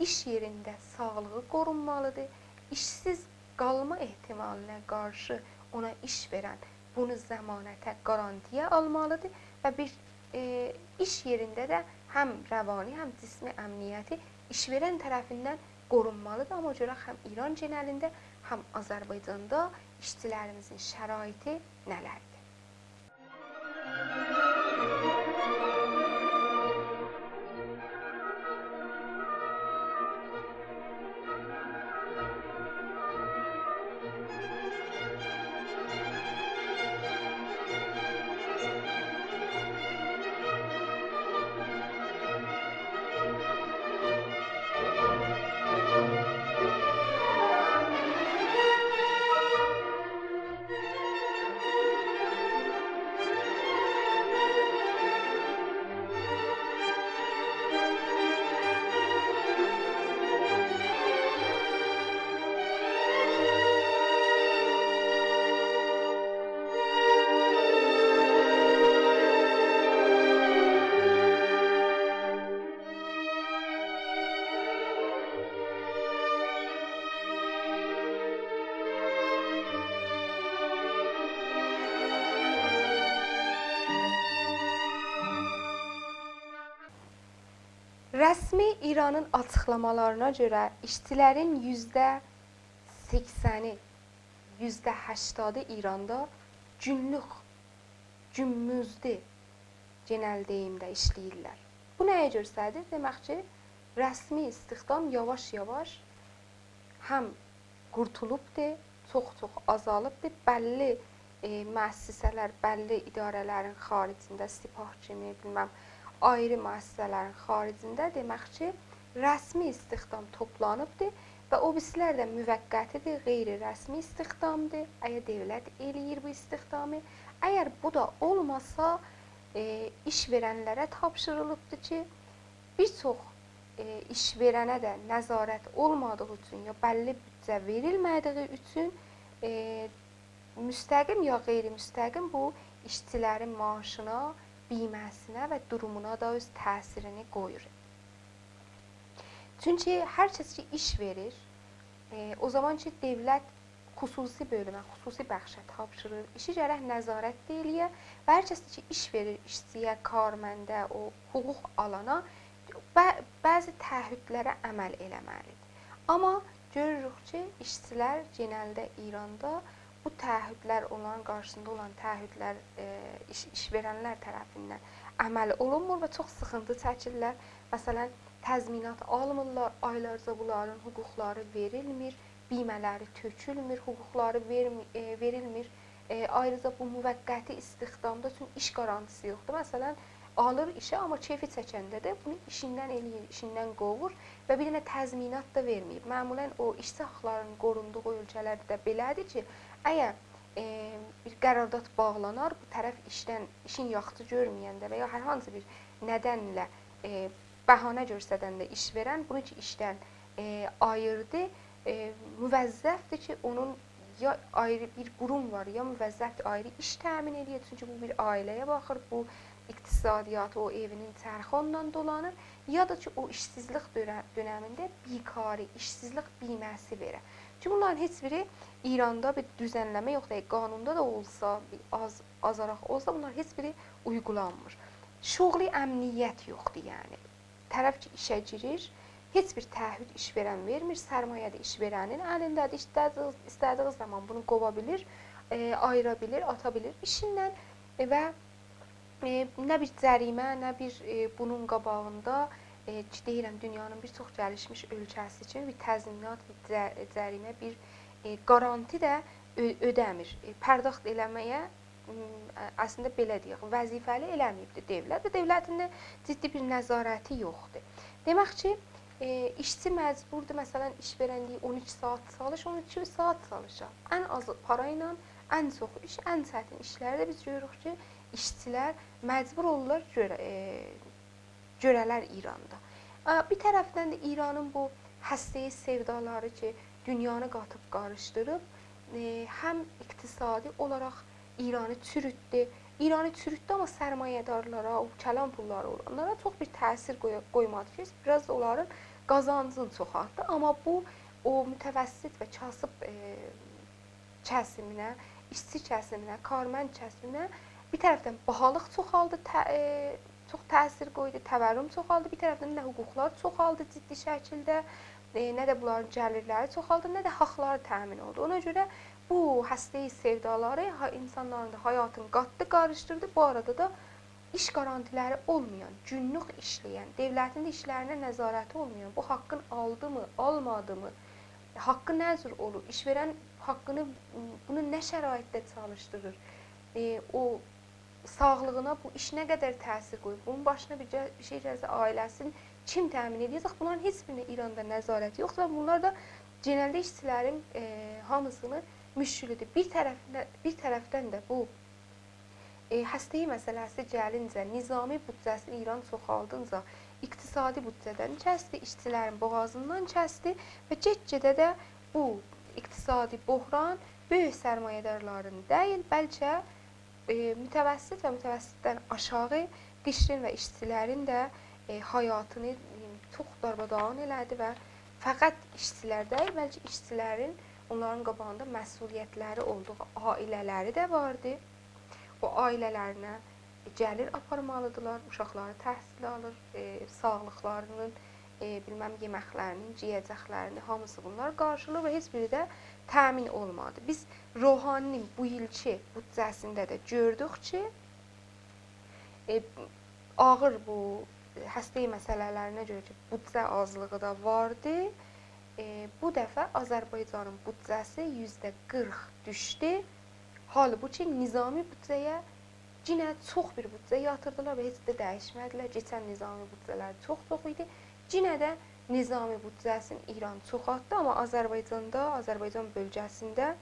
İş yerində sağlığı qorunmalıdır. İşsiz qalma ehtimalinə qarşı ona iş verən bunu zəmanətə, qarantiyə almalıdır və bir e, iş yerində də həm rəvani, həm cismi əmniyyəti işverən tərəfindən qorunmalıdır. Amma görə həm İran genəlində, həm Azərbaycanda işçilərimizin şəraiti nələrdir? Rəsmi İranın açıqlamalarına görə işçilərin %80-i, %80-i İranda günlük, gümmüzdi genel deyimdə işləyirlər. Bu nəyə göstərir? Demək ki, rəsmi istihdam yavaş-yavaş həm qurtulubdur, çox-çox azalıbdır. Bəlli e, müəssisələr, bəlli idarələrin xaricində sipah kimi, bilməm, ayrı müəssisələrin xaricində demək ki, rəsmi istihdam toplanıbdır və o birisilər də müvəqqətidir, qeyri-rəsmi istihdamdır. Əgər dövlət eləyir bu istihdamı, əgər bu da olmasa, e, iş verənlərə tapşırılıbdır ki, bir çox e, iş verənə də nəzarət olmadığı üçün ya bəlli büdcə verilmədiyi üçün e, müstəqim ya qeyri-müstəqim bu işçilərin maaşına biməsinə və durumuna da öz təsirini qoyur. Çünki hər kəs ki iş verir, e, o zaman ki dövlət xüsusi bölmə, xüsusi bəxşə tapşırır. İşi gərək nəzarət eləyə və hər kəs ki, iş verir işçiyə, karməndə, o hüquq alana bə bəzi təəhhüdlərə əməl eləməlidir. Amma görürük ki, işçilər genəldə İranda bu təəhhüdlər onların qarşısında olan təəhhüdlər e, iş, iş verənlər tərəfindən əməl olunmur və çox sıxıntı çəkirlər. Məsələn, təzminat almırlar, aylarca bunların hüquqları verilmir, bimələri tökülmür, hüquqları vermir, e, verilmir. E, ayrıca bu müvəqqəti istihdamda üçün iş qarantisi yoxdur. Məsələn, alır işə, amma keyfi çəkəndə də bunu işindən eləyir, işindən qovur və bir dənə təzminat da verməyib. Məmulən o işçi hüquqlarının qorunduğu ölkələrdə də belədir ki, əgər e, bir qərardat bağlanar, bu tərəf işdən işin yaxşı görməyəndə və ya hər hansı bir nədənlə e, bəhanə göstərəndə iş verən bunu ki, işdən e, ayırdı, e, müvəzzəfdir ki, onun ya ayrı bir qurum var, ya müvəzzəfdir ayrı iş təmin edir, çünki bu bir ailəyə baxır, bu iqtisadiyyatı o evinin çərxi ondan dolanır, ya da ki, o işsizlik dönəmində bikari, işsizlik biməsi verə. Çünki bunların heç biri İranda bir düzənləmə yoxdur, qanunda da olsa, az azaraq olsa, bunlar heç biri uygulanmır. Şuğli əmniyyət yoxdur, yəni. Tərəf ki, işə girir, heç bir təəhhüd iş verən vermir, sərmayə də iş verənin əlindədir. İstədiyi, istədiyi zaman bunu qova bilir, e, ayıra bilir, ata bilir işindən e, və e, nə bir cərimə, nə bir e, bunun qabağında e, deyirəm dünyanın bir çox gəlişmiş ölkəsi kimi bir təzminat, bir cərimə, bir e, qaranti də ödəmir. E, pərdaxt eləməyə əslində belə deyək, vəzifəli eləməyibdir dövlət və dövlətin də ciddi bir nəzarəti yoxdur. Demək ki, e, işçi məcburdur, məsələn, iş verənliyi 13 saat çalış, 12 saat çalışacaq. Ən az para ilə ən çox iş, ən çətin işlərdə biz görürük ki, işçilər məcbur olurlar görə, e, görələr İranda. Bir tərəfdən də İranın bu həstəyi sevdaları ki, dünyanı qatıb qarışdırıb, e, həm iqtisadi olaraq İranı çürütdü. İranı çürütdü, amma sərmayədarlara, o kəlam pulları olanlara çox bir təsir qoy qoymadı ki, biraz onların qazancını çoxaltdı. Amma bu o mütəvəssit və kasıb e, kəsiminə, işçi kəsiminə, karmənd kəsiminə bir tərəfdən bahalıq çoxaldı, tə, e, çox təsir qoydu, təvərrüm çoxaldı, bir tərəfdən də hüquqlar çoxaldı ciddi şəkildə, e, nə də bunların gəlirləri çoxaldı, nə də haqları təmin oldu. Ona görə bu həstəyi sevdaları insanların da həyatını qatdı, qarışdırdı. Bu arada da iş qarantiləri olmayan, günlük işləyən, dövlətin işlərinə nəzarəti olmayan, bu haqqın aldımı, almadımı, haqqı nə cür olur, işverən haqqını bunu nə şəraitdə çalışdırır, e, o sağlığına bu iş nə qədər təsir qoyur, bunun başına bir, bir şey gəlsə ailəsini kim təmin edəcək? Bunların heç birinə İranda nəzarət yoxdur və bunlar da genəldə işçilərin e, hamısını müşkülüdür. Bir tərəfdən bir tərəfdən də bu e, həstəyi məsələsi gəlincə, nizami büdcəsini İran çoxaldınca, iqtisadi büdcədən kəsdi, işçilərin boğazından kəsdi və get-gedə də bu iqtisadi böhran böyük sərmayədarların deyil, bəlkə mütəvəssit və mütəvəssitdən aşağı qişrin və işçilərin də e, həyatını e, çox darmadağın elədi və fəqət işçilər deyil, bəlkə işçilərin onların qabağında məsuliyyətləri olduğu ailələri də vardı. O ailələrinə gəlir aparmalıdılar, uşaqları təhsil alır, e, sağlıqlarının, e, bilməm yeməklərinin, yeyəcəklərinin hamısı bunlar qarşılıq və heç biri də təmin olmadı. Biz Rohaninin bu ilki büdcəsində də gördük ki, e, ağır bu həstəyi məsələlərinə görə ki, büdcə azlığı da vardı. E, bu dəfə Azərbaycanın büdcəsi %40 düşdü. Halbuki nizami büdcəyə yenə çox bir büdcə yatırdılar və heç də dəyişmədilər. Keçən nizami büdcələr çox-çox idi. Yenə də nizami büdcəsini İran çoxaltdı, amma Azərbaycanda, Azərbaycan bölgəsində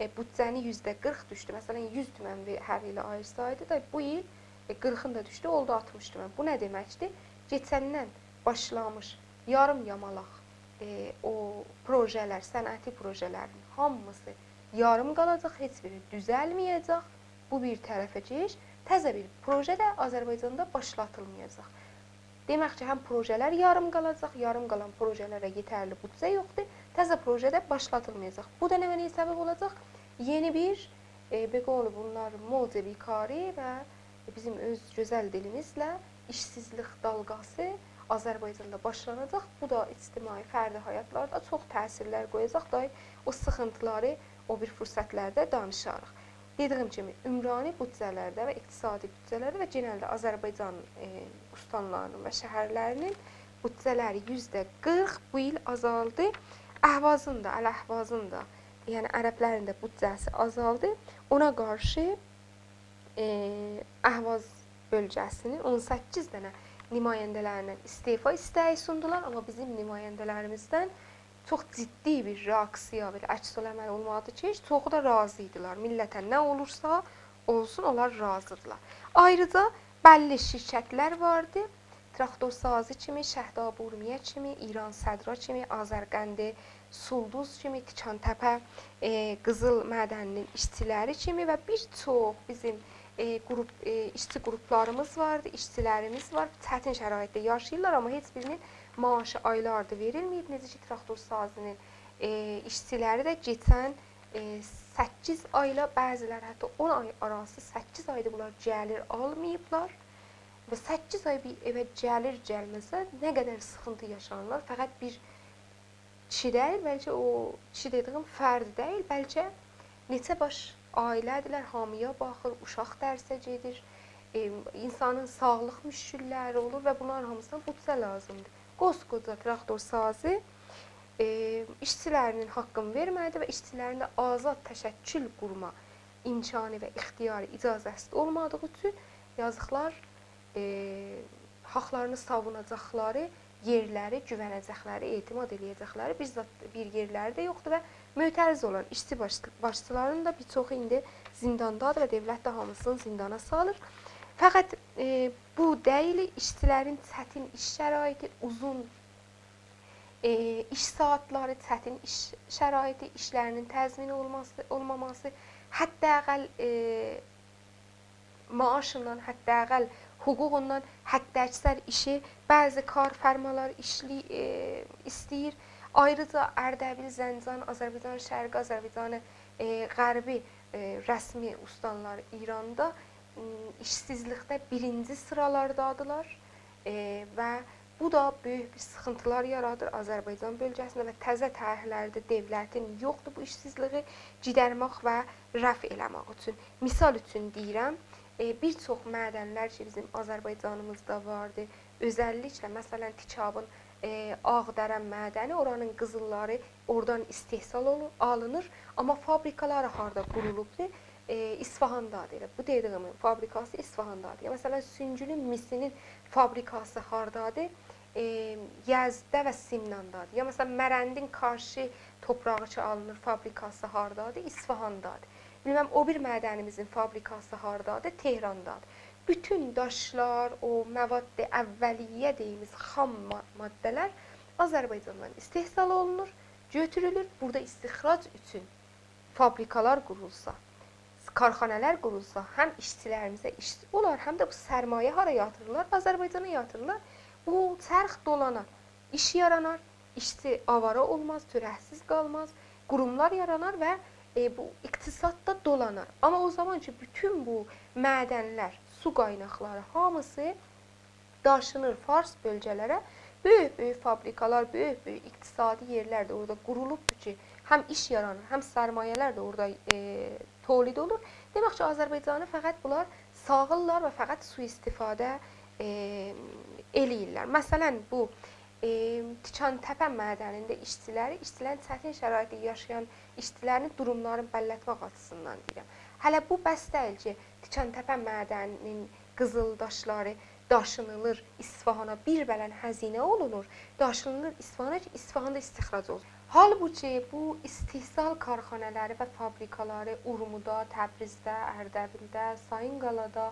e, büdcəni %40 düşdü. Məsələn, 100 tümən hər ilə ayırsaydı da bu il e, 40-ın da düşdü, oldu 60 tümən. Bu nə deməkdir? Keçəndən başlamış yarım yamalaq e, o projelər, sənəti projələrin hamısı yarım qalacaq, heç biri düzəlməyəcək. Bu bir tərəfə keç, təzə bir proje də Azərbaycanda başlatılmayacaq. Demək ki, həm projelər yarım qalacaq, yarım qalan projelərə yetərli büdcə yoxdur. təzə proje də başlatılmayacaq. Bu da nə mənə səbəb olacaq? Yeni bir e, beqolu bunlar modevikari və bizim öz gözəl dilimizlə işsizlik dalğası Azərbaycanda başlanacaq. Bu da ictimai fərdi həyatlarda çox təsirlər qoyacaq. Da o sıxıntıları o bir fürsətlərdə danışarıq. Dediyim kimi ümrani büdcələrdə və iqtisadi büdcələrdə və genəldə Azərbaycan e, ustanlarının və şəhərlərinin büdcələri %40 bu il azaldı. Əhvazın da, Əl-Əhvazın da, yəni ərəblərin də büdcəsi azaldı. Ona qarşı e, Əhvaz bölgəsinin 18 dənə nümayəndələrindən istefa istəyi sundular, amma bizim nümayəndələrimizdən çox ciddi bir reaksiya, bir əks eləməli olmadı ki, çoxu da razı idilər. Millətə nə olursa olsun, onlar razıdırlar. Ayrıca bəlli şirkətlər vardı. Traktorsazi kimi, Şəhdab Urmiyə kimi, İran Sədra kimi, Azərqəndi, Sulduz kimi, Tiçantəpə, e, Qızıl mədəninin işçiləri kimi və bir çox bizim e, qrup e, işçi qruplarımız vardı, işçilərimiz var. Çətin şəraitdə yaşayırlar, amma heç birinin maaşı aylardır verilməyib. Necə ki, traktor sazinin e, işçiləri də keçən 8 ayla bəziləri hətta 10 ay arası 8 ayda bunlar gəlir almayıblar. Və 8 ay bir evə gəlir gəlməsə nə qədər sıxıntı yaşanırlar. Fəqət bir kişi deyil, bəlkə o kişi dediyim fərd deyil, bəlkə neçə baş ailədirlər, hamıya baxır, uşaq dərsə gedir, e, insanın sağlıq müşkülləri olur və bunların hamısına büdcə lazımdır. Qoskoca traktor sazı e, işçilərinin haqqını vermədi və işçilərin də azad təşəkkül qurma imkanı və ixtiyari icazəsi olmadığı üçün yazıqlar e, haqlarını savunacaqları yerləri, güvənəcəkləri, etimad eləyəcəkləri bir zat bir yerləri də yoxdur və mötəriz olan işçi başçılarının da bir çoxu indi zindandadır və dövlət də hamısını zindana salır. Fəqət e, bu deyil, işçilərin çətin iş şəraiti, uzun e, iş saatları, çətin iş şəraiti, işlərinin təzmin olması, olmaması, hətta əqəl e, maaşından, hətta əqəl hüququndan hətta əksər işi bəzi kar fərmalar işli e, istəyir. Ayrıca Ərdəbil, Zəncan, Azərbaycan Şərqi, Azərbaycan e, Qərbi e, rəsmi ustanları İranda e, işsizlikdə birinci sıralardadılar e, və bu da böyük bir sıxıntılar yaradır Azərbaycan bölgəsində və təzə tərhlərdə dövlətin yoxdur bu işsizliyi cidərmək və rəf eləmək üçün. Misal üçün deyirəm, e, bir çox mədənlər ki, bizim Azərbaycanımızda vardı. Özəlliklə məsələn Tikabın e, Ağdərə mədəni, oranın qızılları oradan istehsal olunur, alınır, amma fabrikaları harda qurulubdur? E, İsfahandadır. Bu dediyimin fabrikası İsfahandadır. Məsələn süngülün misinin fabrikası hardadır? Yəzdə və Simnandadır. Ya məsələn Mərəndin qarşı toprağı ki alınır, fabrikası hardadır? İsfahandadır. Bilməm o bir mədənimizin fabrikası hardadır? Tehrandadır bütün daşlar, o məvaddə əvvəliyyə deyimiz xam maddələr Azərbaycandan istehsal olunur, götürülür. Burada istixrac üçün fabrikalar qurulsa, karxanalar qurulsa, həm işçilərimizə iş olar, həm də bu sərmayə hara yatırırlar? Azərbaycana yatırırlar. Bu çərx dolanar, iş yaranar, işçi avara olmaz, törəhsiz qalmaz, qurumlar yaranar və e, bu iqtisad da dolanar. Amma o zaman ki bütün bu mədənlər, su qaynaqları hamısı daşınır Fars bölgələrə. Böyük-böyük fabrikalar, böyük-böyük iqtisadi yerlər də orada qurulubdur ki, həm iş yaranır, həm sərmayələr də orada e, tolid olur. Demək ki, Azərbaycanı fəqət bunlar sağırlar və fəqət sui-istifadə e, eləyirlər. Məsələn, bu e, Tiçantəpə mədənində işçiləri, işçilərin çətin şəraitdə yaşayan işçilərin durumlarını bəllətmək açısından deyirəm. Hələ bu bəs deyil ki, Tiçantəpə mədəninin qızıl daşları daşınılır İsfahana, bir bələn xəzinə olunur, daşınılır İsfahana ki, İsfahanda istixrac olur. Halbuki bu istehsal karxanaları və fabrikaları Urmuda, Təbrizdə, Ərdəbildə, Sayınqalada,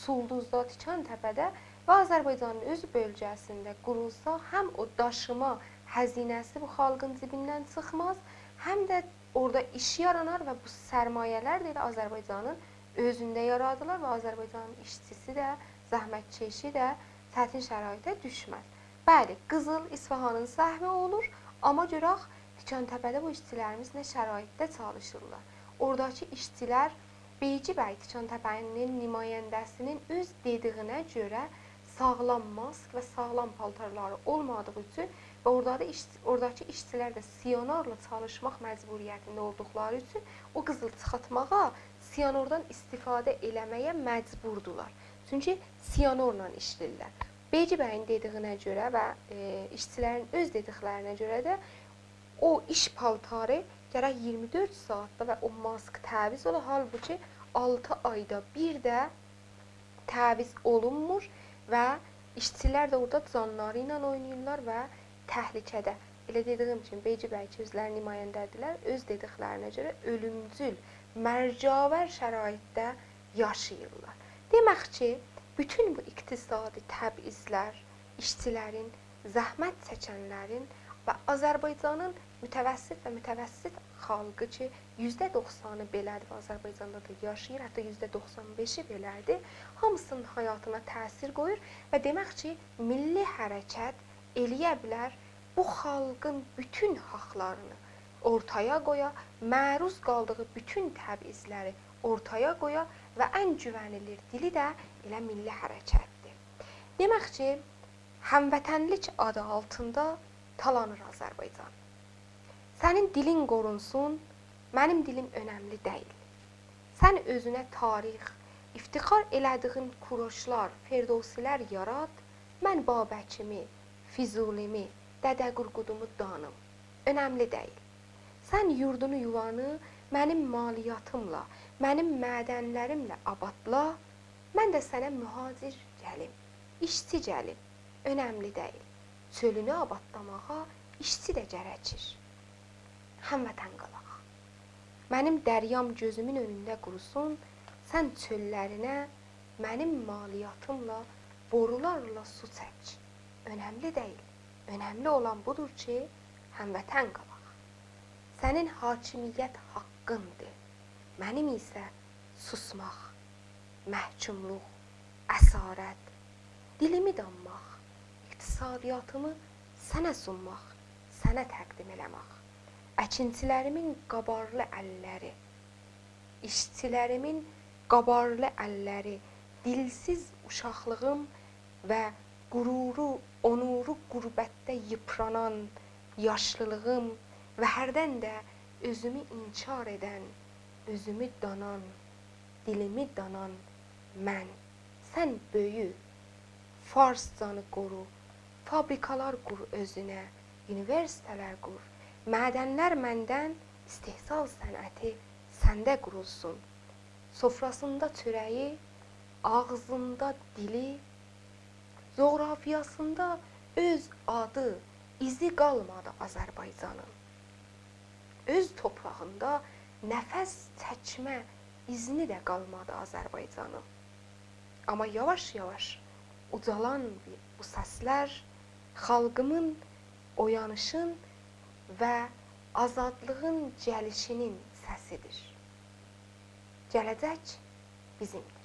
Sulduzda, Tiçantəpədə və Azərbaycanın öz bölgəsində qurulsa, həm o daşıma xəzinəsi bu xalqın cibindən çıxmaz, həm də orada iş yaranar və bu sərmayələr də elə Azərbaycanın özündə yaradılar və Azərbaycanın işçisi də, zəhmətkeşi də çətin şəraitə düşməz. Bəli, qızıl İsfahanın səhvi olur, amma görək Tikantepe'de bu işçilərimiz nə şəraitdə çalışırlar? Oradakı işçilər Beyci bəy Tikantepe'nin nümayəndəsinin öz dediyinə görə sağlam mask və sağlam paltarları olmadığı üçün və orada iş, oradakı işçilər də siyanarla çalışmaq məcburiyyətində olduqları üçün o qızıl çıxartmağa, siyanordan istifadə eləməyə məcburdular. Çünki siyanorla işləyirlər. Beyci bəyin dediyinə görə və e, işçilərin öz dediklərinə görə də o iş paltarı gərək 24 saatda və o mask təviz ola. Halbuki 6 ayda bir də təviz olunmur və işçilər də orada canları ilə oynayırlar və təhlükədə. Elə dediyim kimi Beyci bəy özləri nümayəndədirlər, öz dediklərinə görə ölümcül, mərcavər şəraitdə yaşayırlar. Demək ki, bütün bu iqtisadi təbizlər işçilərin, zəhmət çəkənlərin və Azərbaycanın mütəvəssit və mütəvəssit xalqı ki, %90-ı belədir və Azərbaycanda da yaşayır, hətta %95-i belədir. Hamısının həyatına təsir qoyur və demək ki, milli hərəkət eləyə bilər bu xalqın bütün haqqlarını ortaya qoya, məruz qaldığı bütün təbizləri ortaya qoya və ən güvənilir dili də elə milli hərəkətdir. Demək ki, həmvətənlik adı altında talanır Azərbaycan. Sənin dilin qorunsun, mənim dilim önəmli deyil. Sən özünə tarix, iftixar elədiyin kuroşlar, Ferdowsilər yarat, mən Babəkimi, Füzulimi, Dədə Qurqudumu danım. Önəmli deyil. Sən yurdunu, yuvanı mənim maliyyatımla, mənim mədənlərimlə abadla, mən də sənə mühacir gəlim, işçi gəlim. Önəmli deyil. Çölünü abadlamağa işçi də gərəkir. Həmvətən qalaq. Mənim dəryam gözümün önündə qurusun, sən çöllərinə mənim maliyyatımla borularla su çək. Önəmli deyil. Önəmli olan budur ki, həmvətən qalaq. Sənin hakimiyyət haqqındır. Mənim isə susmaq, məhkumluq, əsarət, dilimi danmaq, iqtisadiyyatımı sənə sunmaq, sənə təqdim eləmək. Əkinçilərimin qabarlı əlləri, işçilərimin qabarlı əlləri, dilsiz uşaqlığım və qüruru, onuru qürbətdə yıpranan yaşlılığım və hərdən də özümü inkar edən özümü danan, dilimi danan mən. Sən böyük, farscanı qoru, fabrikalar qur özünə, universitetlər qur. Mədənlər məndən istehsal sənəti səndə qurulsun. Sofrasında çörəyi, ağzında dili, coğrafiyasında öz adı, izi qalmadı Azərbaycanın. Öz torpağında nəfəs çəkmə izni də qalmadı Azərbaycanın. Amma yavaş-yavaş ucalan bu səslər xalqımın oyanışın və azadlığın gəlişinin səsidir. Gələcək bizimdir.